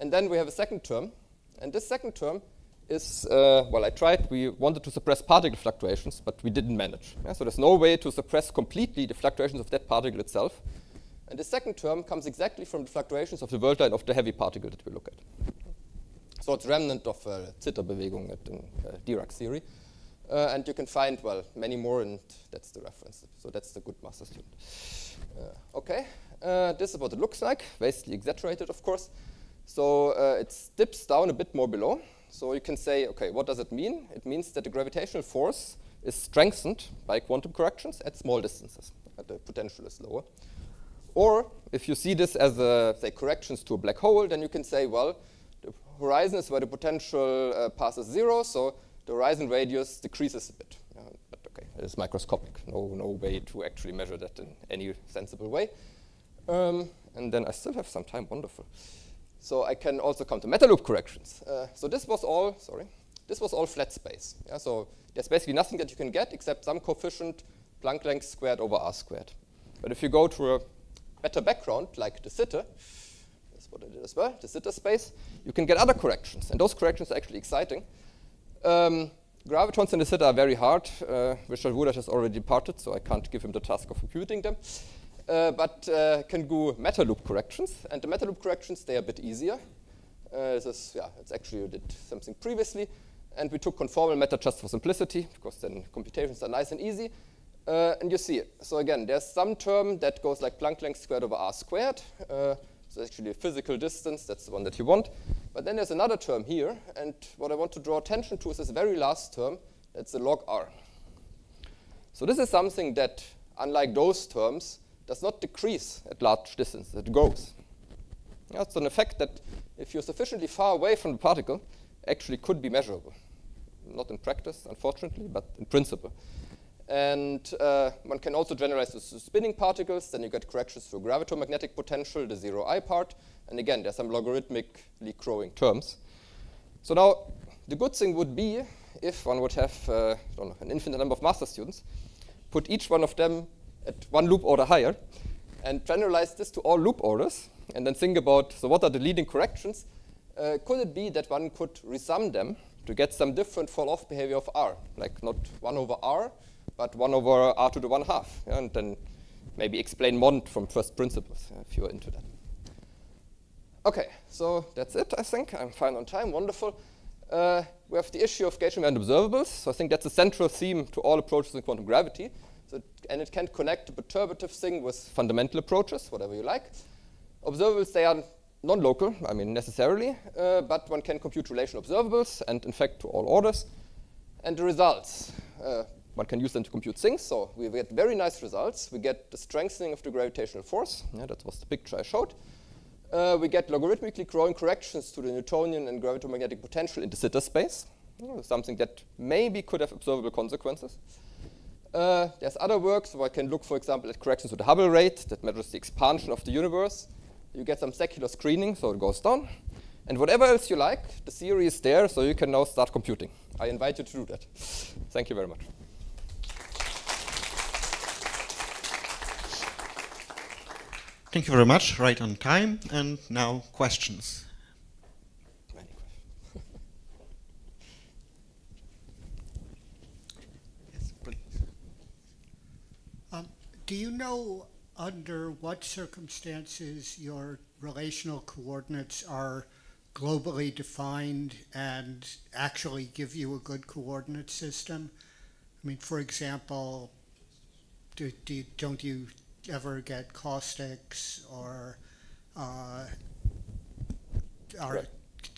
And then we have a second term, and this second term is, uh, well, I tried, we wanted to suppress particle fluctuations, but we didn't manage. Yeah? So there's no way to suppress completely the fluctuations of that particle itself. And the second term comes exactly from the fluctuations of the world line of the heavy particle that we look at. So it's remnant of uh, Zitterbewegung in uh, Dirac's theory. Uh, and you can find, well, many more, and that's the reference. So that's the good master student. Uh, okay, uh, this is what it looks like, vastly exaggerated, of course. So uh, it dips down a bit more below. So you can say, okay, what does it mean? It means that the gravitational force is strengthened by quantum corrections at small distances. The potential is lower. Or if you see this as, a, say, corrections to a black hole, then you can say, well, the horizon is where the potential uh, passes zero, so the horizon radius decreases a bit. Uh, but okay, it is microscopic. No, no way to actually measure that in any sensible way. Um, and then I still have some time, wonderful. So I can also come to matter loop corrections. Uh, so this was all, sorry, this was all flat space. Yeah, so there's basically nothing that you can get except some coefficient Planck length squared over r squared. But if you go to a better background, like de Sitter, that's what I did as well, de Sitter space, you can get other corrections. And those corrections are actually exciting. Um, gravitons in de Sitter are very hard. Uh, Richard Woodard has already departed, so I can't give him the task of computing them. Uh, but uh, can do matter loop corrections. And the matter loop corrections, they are a bit easier. Uh, this is, yeah, it's actually, you did something previously. And we took conformal matter just for simplicity, because then computations are nice and easy. Uh, and you see it. So again, there's some term that goes like Planck length squared over r squared. Uh, so actually a physical distance, that's the one that you want. But then there's another term here, and what I want to draw attention to is this very last term, that's the log r. So this is something that, unlike those terms, does not decrease at large distances, it goes. grows. That's an effect that, if you're sufficiently far away from the particle, actually could be measurable. Not in practice, unfortunately, but in principle. And uh, one can also generalize this to spinning particles. Then you get corrections for gravitomagnetic potential, the zero I part. And again, there's some logarithmically growing terms. So now, the good thing would be if one would have uh, know, an infinite number of master students, put each one of them at one loop order higher, and generalize this to all loop orders, and then think about, so what are the leading corrections? Uh, could it be that one could resum them to get some different fall-off behavior of R, like not 1 over R, but 1 over r to the 1 half. Yeah, and then maybe explain Mond from first principles yeah, if you're into that. Okay, so that's it, I think. I'm fine on time, wonderful. Uh, we have the issue of gauge invariant observables. So I think that's a central theme to all approaches in quantum gravity. So and it can connect a perturbative thing with fundamental approaches, whatever you like. Observables, they are non-local, I mean necessarily, uh, but one can compute relational observables, and in fact to all orders. And the results, uh, one can use them to compute things. So we get very nice results. We get the strengthening of the gravitational force. Yeah, that was the picture I showed. Uh, we get logarithmically growing corrections to the Newtonian and gravitomagnetic potential in de Sitter space, something that maybe could have observable consequences. Uh, there's other work, so I can look, for example, at corrections to the Hubble rate that measures the expansion of the universe. You get some secular screening, so it goes down. And whatever else you like, the theory is there, so you can now start computing. I invite you to do that. Thank you very much. Thank you very much. Right on time. And now questions. yes, please. Um, do you know under what circumstances your relational coordinates are globally defined and actually give you a good coordinate system? I mean, for example, do, do, don't you ever get caustics or uh, are, Right.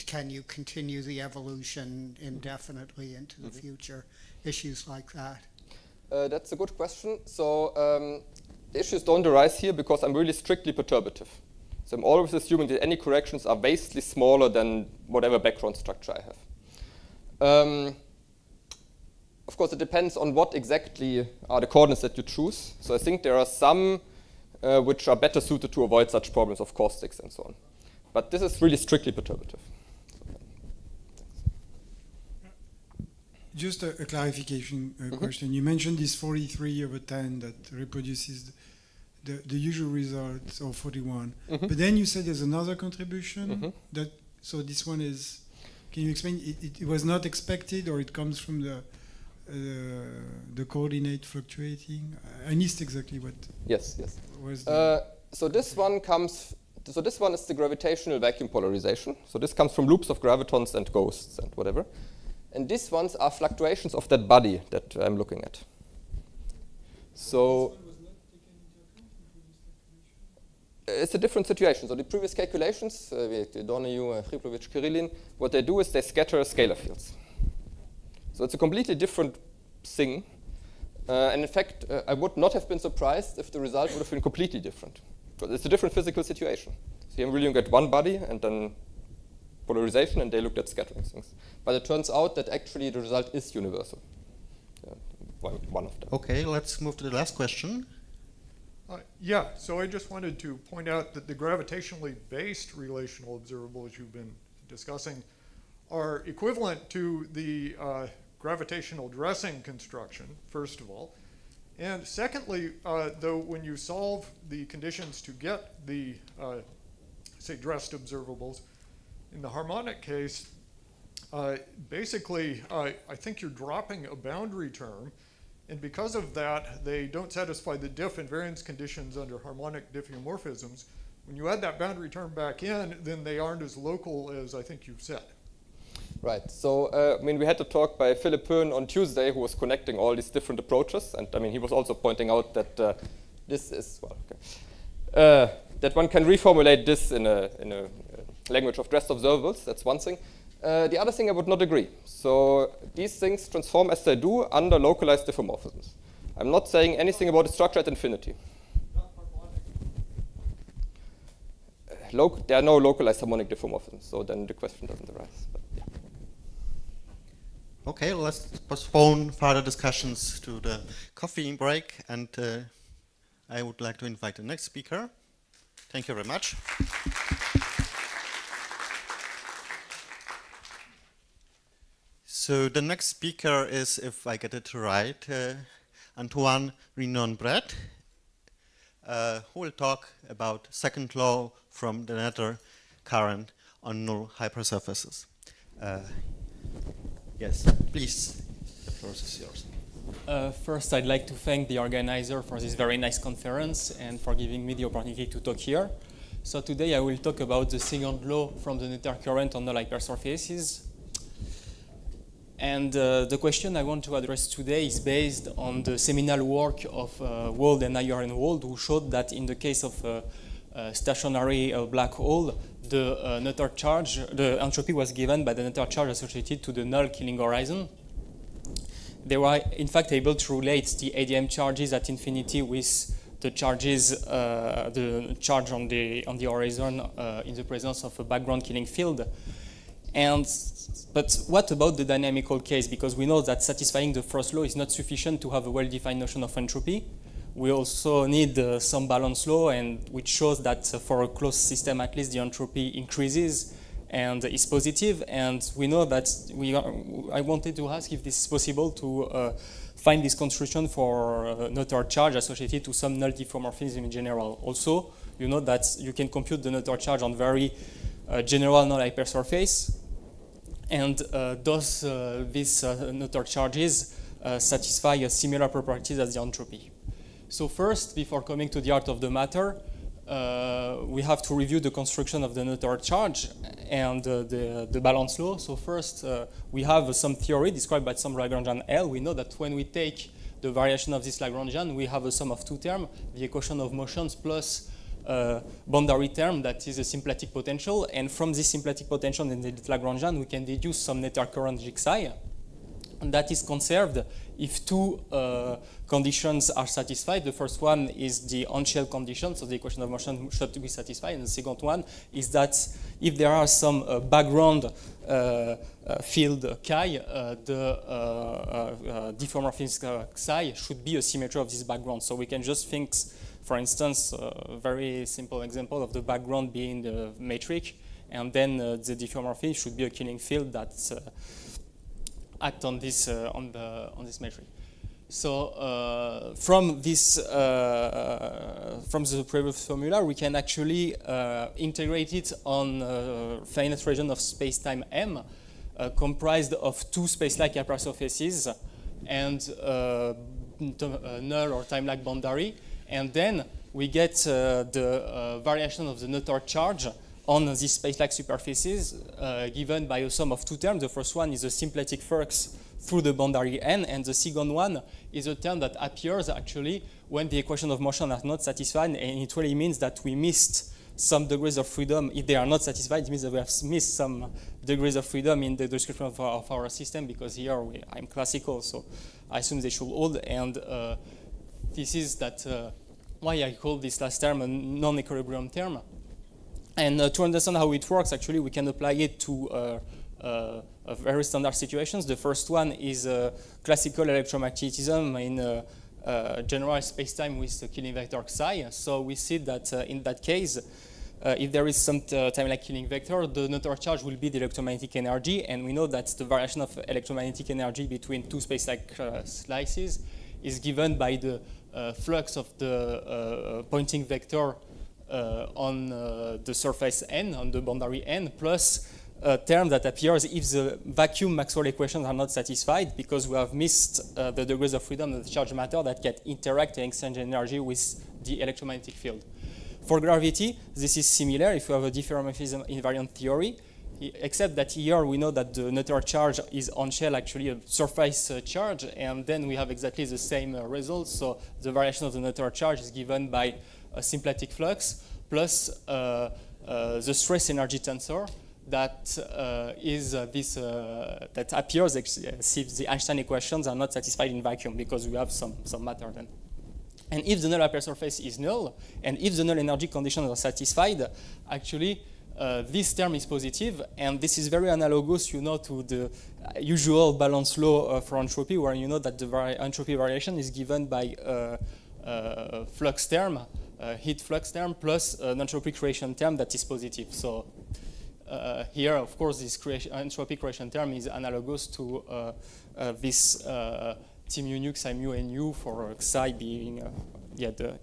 can you continue the evolution indefinitely into the future? Issues like that. Uh, that's a good question. So um, the issues don't arise here because I'm really strictly perturbative. So I'm always assuming that any corrections are vastly smaller than whatever background structure I have. Um, of course, it depends on what exactly are the coordinates that you choose. So I think there are some uh, which are better suited to avoid such problems of caustics and so on. But this is really strictly perturbative. Just a, a clarification uh, Mm-hmm. question. You mentioned this 43 over 10 that reproduces the, the usual results, or 41. Mhm. But then you said there's another contribution Mhm. that. So this one is. Can you explain? It, it, it was not expected, or it comes from the uh, the coordinate fluctuating. I missed exactly what Yes, yes. was. The Uh, so this one comes. So this one is the gravitational vacuum polarization. So this comes from loops of gravitons and ghosts and whatever. And these ones are fluctuations of that body that I'm looking at. So it's a different situation. So the previous calculations, uh, Donoghue, Kirillin, what they do is they scatter scalar fields. So it's a completely different thing. Uh, and in fact, uh, I would not have been surprised if the result would have been completely different. Because it's a different physical situation. So I'm really at one body and then polarization, and they looked at scattering things. But it turns out that actually the result is universal. Yeah, one, one of them. Okay, let's move to the last question. Uh, yeah, so I just wanted to point out that the gravitationally based relational observables you've been discussing are equivalent to the uh, gravitational dressing construction, first of all. And secondly, uh, though, when you solve the conditions to get the, uh, say, dressed observables, in the harmonic case, uh, basically, uh, I think you're dropping a boundary term, and because of that, they don't satisfy the diff invariance conditions under harmonic diffeomorphisms. When you add that boundary term back in, then they aren't as local as I think you've said. Right. So, uh, I mean, we had to talk by Philip Höhn on Tuesday, who was connecting all these different approaches, and I mean, he was also pointing out that uh, this is well, okay, uh, that one can reformulate this in a in a language of dressed observables. That's one thing. Uh, the other thing, I would not agree. So these things transform as they do under localized diffeomorphisms. I'm not saying anything about the structure at infinity. Uh, there are no localized harmonic diffeomorphisms, so then the question doesn't arise. Yeah. Okay, let's postpone further discussions to the coffee break, and uh, I would like to invite the next speaker. Thank you very much. So the next speaker is, if I get it right, uh, Antoine Rignon-Bret, uh, who will talk about second law from the Noether current on null hypersurfaces. Uh, yes, please, the floor is yours. Uh, first, I'd like to thank the organizer for this very nice conference and for giving me the opportunity to talk here. So today I will talk about the second law from the Noether current on null hypersurfaces. And uh, the question I want to address today is based on the seminal work of uh, Wald and Iyer and Wald, who showed that in the case of a, a stationary uh, black hole, the uh, Noether charge, the entropy was given by the Noether charge associated to the null killing horizon. They were in fact able to relate the ADM charges at infinity with the charges, uh, the charge on the on the horizon uh, in the presence of a background killing field. And but what about the dynamical case? Because we know that satisfying the first law is not sufficient to have a well-defined notion of entropy. We also need uh, some balance law, and which shows that uh, for a closed system, at least the entropy increases and is positive. And we know that we are, I wanted to ask if this is possible to uh, find this construction for uh, charge associated to some null diffeomorphism in general. Also, you know that you can compute the Noether charge on very uh, general null hypersurface. And uh, thus, uh, these uh, Noether charges satisfy a similar properties as the entropy. So first, before coming to the art of the matter, we have to review the construction of the Noether charge and the, the balance law. So first, we have some theory described by some Lagrangian L. We know that when we take the variation of this Lagrangian, we have a sum of two terms, the equation of motions plus boundary term that is a symplectic potential. And from this symplectic potential in the Lagrangian, we can deduce some Noether current psi. And that is conserved if two uh, conditions are satisfied. The first one is the on-shell condition, so the equation of motion should be satisfied. And the second one is that if there are some uh, background uh, uh field chi, uh, the uh, diffeomorphism psi should be a symmetry of this background. So we can just think for instance, a very simple example of the background being the metric, and then uh, the diffeomorphism should be a killing field that uh, act on this uh, on the on this metric. So uh, from this, uh, from the previous formula, we can actually uh, integrate it on a finite region of space-time M, comprised of two space-like hypersurfaces and null or time-like boundary. And then we get uh, the uh, variation of the Noether charge on these space-like superficies uh, given by a sum of two terms. The first one is a symplectic flux through the boundary n, and the second one is a term that appears actually when the equation of motion are not satisfied, and it really means that we missed some degrees of freedom. If they are not satisfied, it means that we have missed some degrees of freedom in the description of our, of our system, because here we, I'm classical, so I assume they should hold, and uh, this is that uh, why I call this last term a non-equilibrium term. And uh, to understand how it works, actually, we can apply it to uh, uh, very standard situations. The first one is uh, classical electromagnetism in uh, uh, general spacetime with the killing vector psi. So we see that in that case, if there is some time-like killing vector, the Noether charge will be the electromagnetic energy, and we know that the variation of electromagnetic energy between two space-like slices is given by the flux of the uh, Poynting vector uh, on the surface n, on the boundary n, plus a term that appears if the vacuum Maxwell equations are not satisfied because we have missed uh, the degrees of freedom of the charged matter that can interact and exchange energy with the electromagnetic field. For gravity, this is similar if you have a diffeomorphism invariant theory except that here we know that the Noether charge is on shell actually a surface uh, charge, and then we have exactly the same uh, result. So the variation of the Noether charge is given by a symplectic flux plus uh, uh the stress energy tensor that uh, is this that appears if the Einstein equations are not satisfied in vacuum because we have some some matter then. And if the null hypersurface is null, and if the null energy conditions are satisfied, actually uh, this term is positive, and this is very analogous, you know, to the usual balance law uh, for entropy, where you know that the vari entropy variation is given by a, a flux term, heat flux term, plus an entropy creation term that is positive. So uh, here, of course, this creation, entropy creation term is analogous to uh, uh, this uh, T mu nu psi mu nu for psi being yeah, the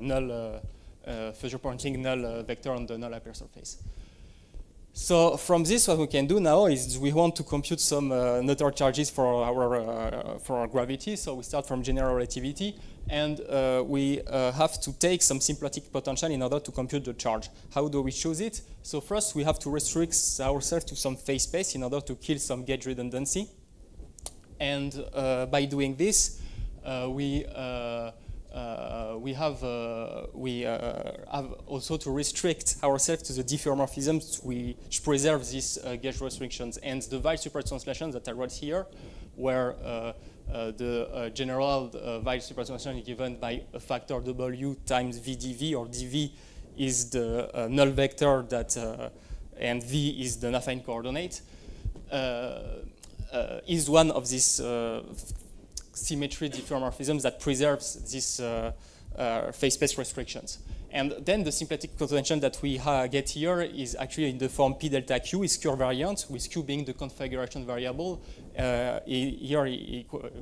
null uh, future Poynting null uh, vector on the null hypersurface. So from this, what we can do now is we want to compute some uh, charges for our uh, for our gravity. So we start from general relativity, and uh, we have to take some symplectic potential in order to compute the charge. How do we choose it? So first, we have to restrict ourselves to some phase space in order to kill some gauge redundancy. And by doing this, we we have uh, we uh, have also to restrict ourselves to the diffeomorphisms which preserve these uh, gauge restrictions and the Weyl supertranslation that I wrote here, where uh, uh, the general uh, Weyl supertranslation given by a factor W times VDV or DV is the null vector that and V is the affine coordinate. is one of these symmetry diffeomorphisms that preserves these uh, uh, phase space restrictions. And then the symplectic convention that we get here is actually in the form P delta Q is Q variant, with Q being the configuration variable uh, here,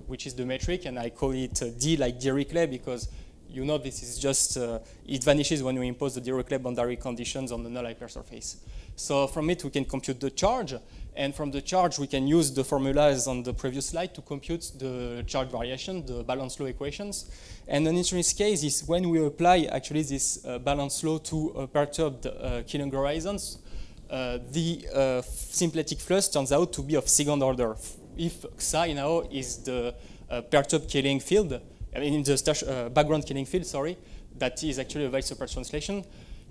which is the metric, and I call it uh, D like Dirichlet because you know this is just, uh, it vanishes when we impose the Dirichlet boundary conditions on the null hypersurface. So from it we can compute the charge, and from the charge, we can use the formulas on the previous slide to compute the charge variation, the balance law equations. And an interesting case is when we apply actually this uh, balance law to uh, perturbed uh, Killing horizons, uh, the uh, symplectic flux turns out to be of second order. If psi now is the uh, perturbed Killing field, I mean the background Killing field, sorry, that is actually a Weyl super translation.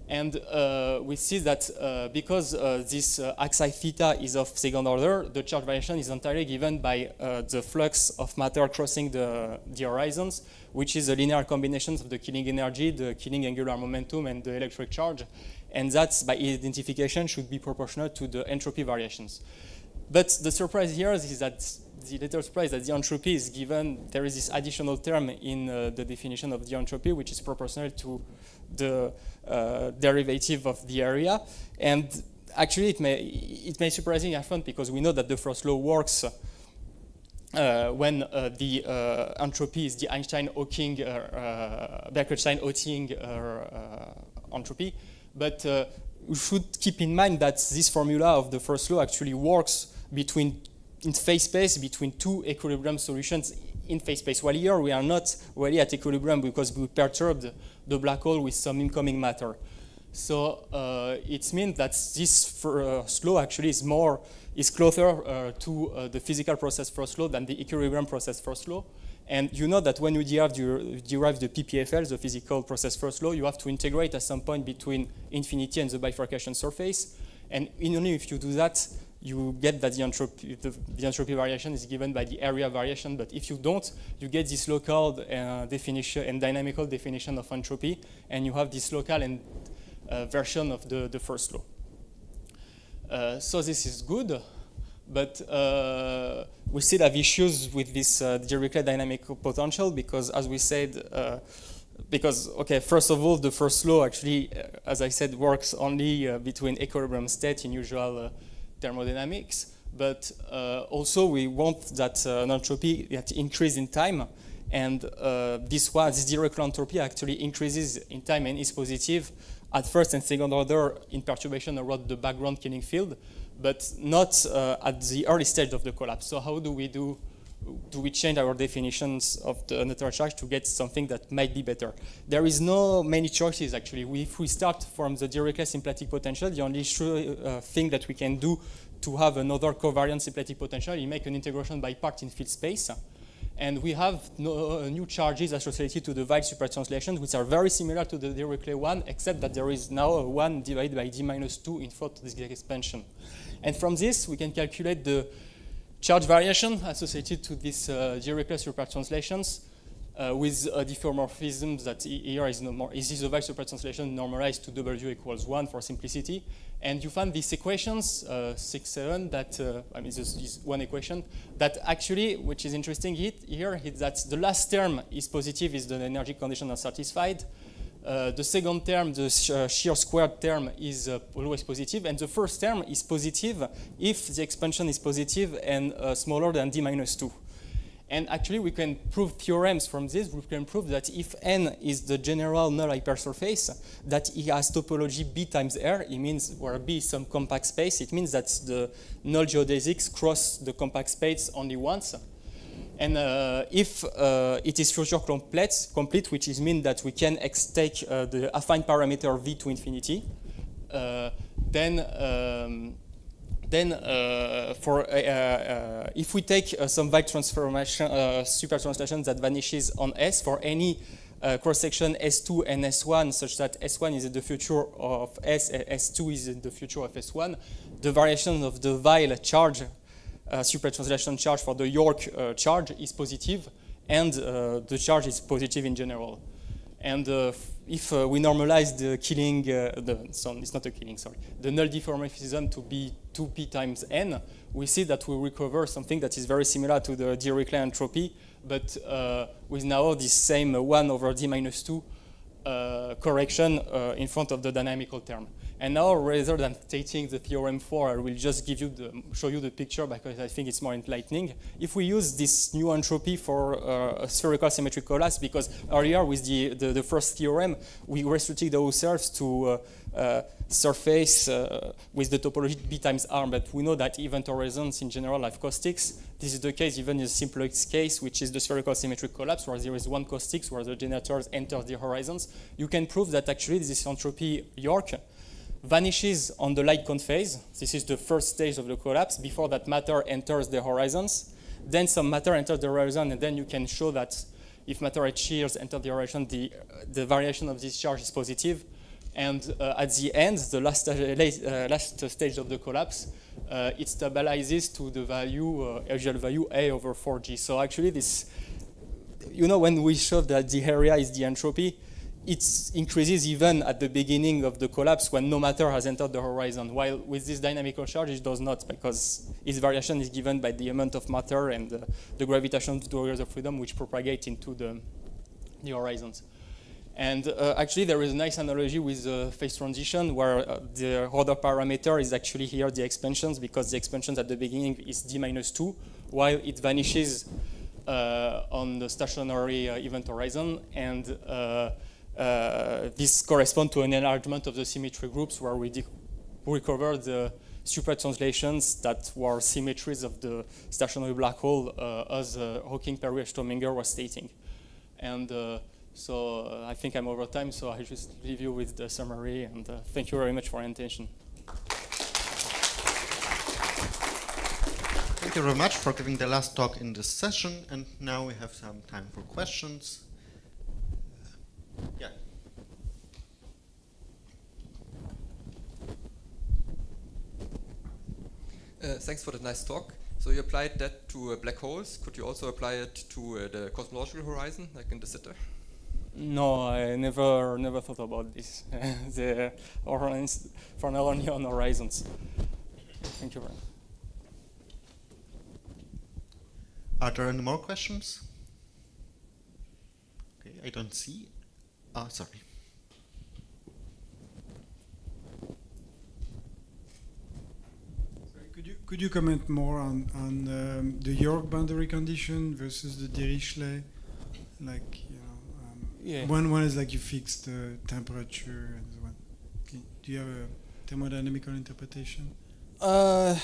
And uh, we see that uh, because uh, this uh, axis theta is of second order, the charge variation is entirely given by uh, the flux of matter crossing the, the horizons, which is a linear combination of the Killing energy, the Killing angular momentum, and the electric charge. And that, by identification, should be proportional to the entropy variations. But the surprise here is that the little surprise that the entropy is given, there is this additional term in uh, the definition of the entropy, which is proportional to the uh, derivative of the area. And actually, it may, it may surprisingly happen because we know that the first law works uh, when uh, the uh, entropy is the Einstein-Hawking, uh, uh, Bekenstein-Hawking entropy. But we should keep in mind that this formula of the first law actually works between in phase space between two equilibrium solutions in phase space. While here we are not really at equilibrium because we perturbed the black hole with some incoming matter. So uh, it means that this first law actually is more is closer uh, to uh, the physical process first law than the equilibrium process first law. And you know that when you derive, derive the PPFL, the physical process first law, you have to integrate at some point between infinity and the bifurcation surface. And only if you do that, you get that the entropy, the, the, entropy variation is given by the area variation. But if you don't, you get this local uh, definition and dynamical definition of entropy, and you have this local and uh, version of the, the first law. Uh, so this is good, but uh, we still have issues with this uh, Dirichlet dynamic potential because, as we said, uh, because, okay, first of all, the first law actually, uh, as I said, works only uh, between equilibrium state in usual thermodynamics, but uh, also we want that uh, an entropy that increase in time, and uh, this one, this Dirichlet entropy actually increases in time and is positive at first and second order in perturbation around the background Killing field, but not uh, at the early stage of the collapse. So how do we do, do we change our definitions of the Noether charge to get something that might be better? There is no many choices actually. We, if we start from the Dirichlet symplectic potential, the only uh, thing that we can do to have another covariant symplectic potential is make an integration by part in field space. And we have no, uh, new charges associated to the Weyl supertranslations, which are very similar to the Dirichlet one, except that there is now a 1 divided by d minus 2 in front of this expansion. And from this, we can calculate the charge variation associated to these uh, Dirichlet supertranslations uh, with a diffeomorphism that here is, no more, is Weyl supertranslation normalized to W equals 1 for simplicity. And you find these equations, uh, 6, 7, that, uh, I mean, this is one equation, that actually, which is interesting here, is that the last term is positive, is the energy condition are satisfied. Uh, the second term, the uh, shear squared term, is uh, always positive, and the first term is positive if the expansion is positive and uh, smaller than d minus 2. And actually, we can prove theorems from this. We can prove that if n is the general null hypersurface, that it has topology b times r. It means where b is some compact space. It means that the null geodesics cross the compact space only once. And uh, if uh, it is future complete, complete, which is mean that we can take uh, the affine parameter v to infinity, uh, then um, then uh, for uh, if we take some Weyl transformation, super translation that vanishes on S for any cross-section S2 and S1 such that S1 is in the future of S, S2 is in the future of S1, the variation of the Weyl charge, uh, super translation charge for the York uh, charge is positive, and uh, the charge is positive in general. And if uh, we normalize the Killing, uh, the, so it's not a Killing, sorry, the null diffeomorphism to be 2p times n, we see that we recover something that is very similar to the Dirichlet entropy, but uh, with now this same 1 over d minus 2 uh, correction uh, in front of the dynamical term. And now, rather than stating the theorem 4, I will just give you the, show you the picture because I think it's more enlightening. If we use this new entropy for uh, spherical symmetric collapse, because earlier with the, the, the first theorem, we restricted ourselves to uh, uh, surface uh, with the topology b times r, but we know that event horizons in general have caustics. This is the case even in the simplest case, which is the spherical symmetric collapse, where there is one caustic where the generators enter the horizons. You can prove that actually this entropy York vanishes on the light cone phase. This is the first stage of the collapse before that matter enters the horizons. Then some matter enters the horizon, and then you can show that if matter H shears enter the horizon, the, the variation of this charge is positive. And uh, at the end, the last, uh, uh last stage of the collapse, uh, it stabilizes to the value, uh, value A over 4G. So actually this, you know, when we show that the area is the entropy, it increases even at the beginning of the collapse when no matter has entered the horizon, while with this dynamical charge it does not because its variation is given by the amount of matter and uh, the gravitational degrees of freedom which propagate into the, the horizons. And uh, actually there is a nice analogy with the phase transition where uh, the order parameter is actually here the expansions because the expansions at the beginning is d minus 2 while it vanishes uh, on the stationary uh, event horizon and uh, this corresponds to an enlargement of the symmetry groups where we recover the super translations that were symmetries of the stationary black hole uh, as uh, Hawking, Perry, and Strominger was stating. And uh, so uh, I think I'm over time, so I just leave you with the summary and thank you very much for your attention. Thank you very much for giving the last talk in this session and now we have some time for questions. Yeah. Uh, thanks for the nice talk. So you applied that to uh, black holes. Could you also apply it to uh, the cosmological horizon, like in de Sitter? No, I never never thought about this. the horizons for now only on horizons. Thank you very much. Are there any more questions? Okay, I don't see Oh, sorry. Could you, could you comment more on, on um, the York boundary condition versus the Dirichlet? Like, you know, um, yeah. one, one is like you fix the temperature and so on. Do you have a thermodynamical interpretation? Uh,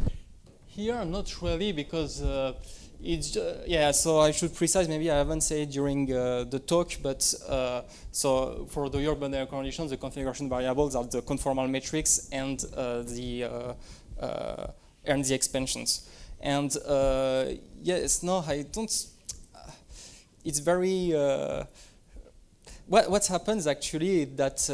here, not really, because uh, it's uh, yeah. So I should precise. Maybe I haven't said during uh, the talk, but uh, so for the York boundary conditions, the configuration variables are the conformal metric and uh, the uh, uh, and the expansions. And yes, no, I don't. It's very. what what happens actually that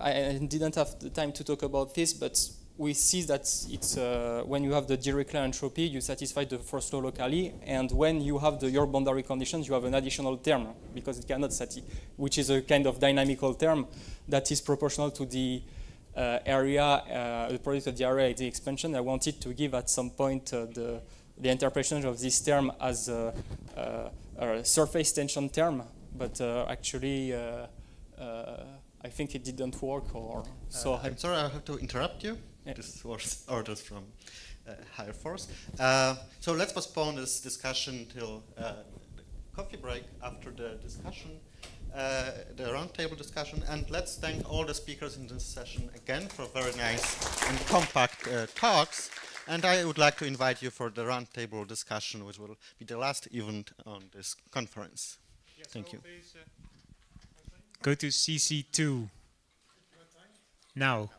I didn't have the time to talk about this, but we see that it's uh, when you have the Dirichlet entropy, you satisfy the first law locally, and when you have the York boundary conditions, you have an additional term because it cannot satisfy, which is a kind of dynamical term that is proportional to the uh, area, uh, the product of the area the expansion. I wanted to give at some point uh, the the interpretation of this term as a, a surface tension term, but uh, actually. Uh, I think it didn't work, or so. I'm sorry, I have to interrupt you. Yeah. This was orders from uh, higher force. Uh, so let's postpone this discussion till uh, the coffee break after the discussion, uh, the roundtable discussion, and let's thank all the speakers in this session again for very nice and compact uh, talks. And I would like to invite you for the roundtable discussion, which will be the last event on this conference. Yes, Thank you. Please, uh, Go to CC2 now.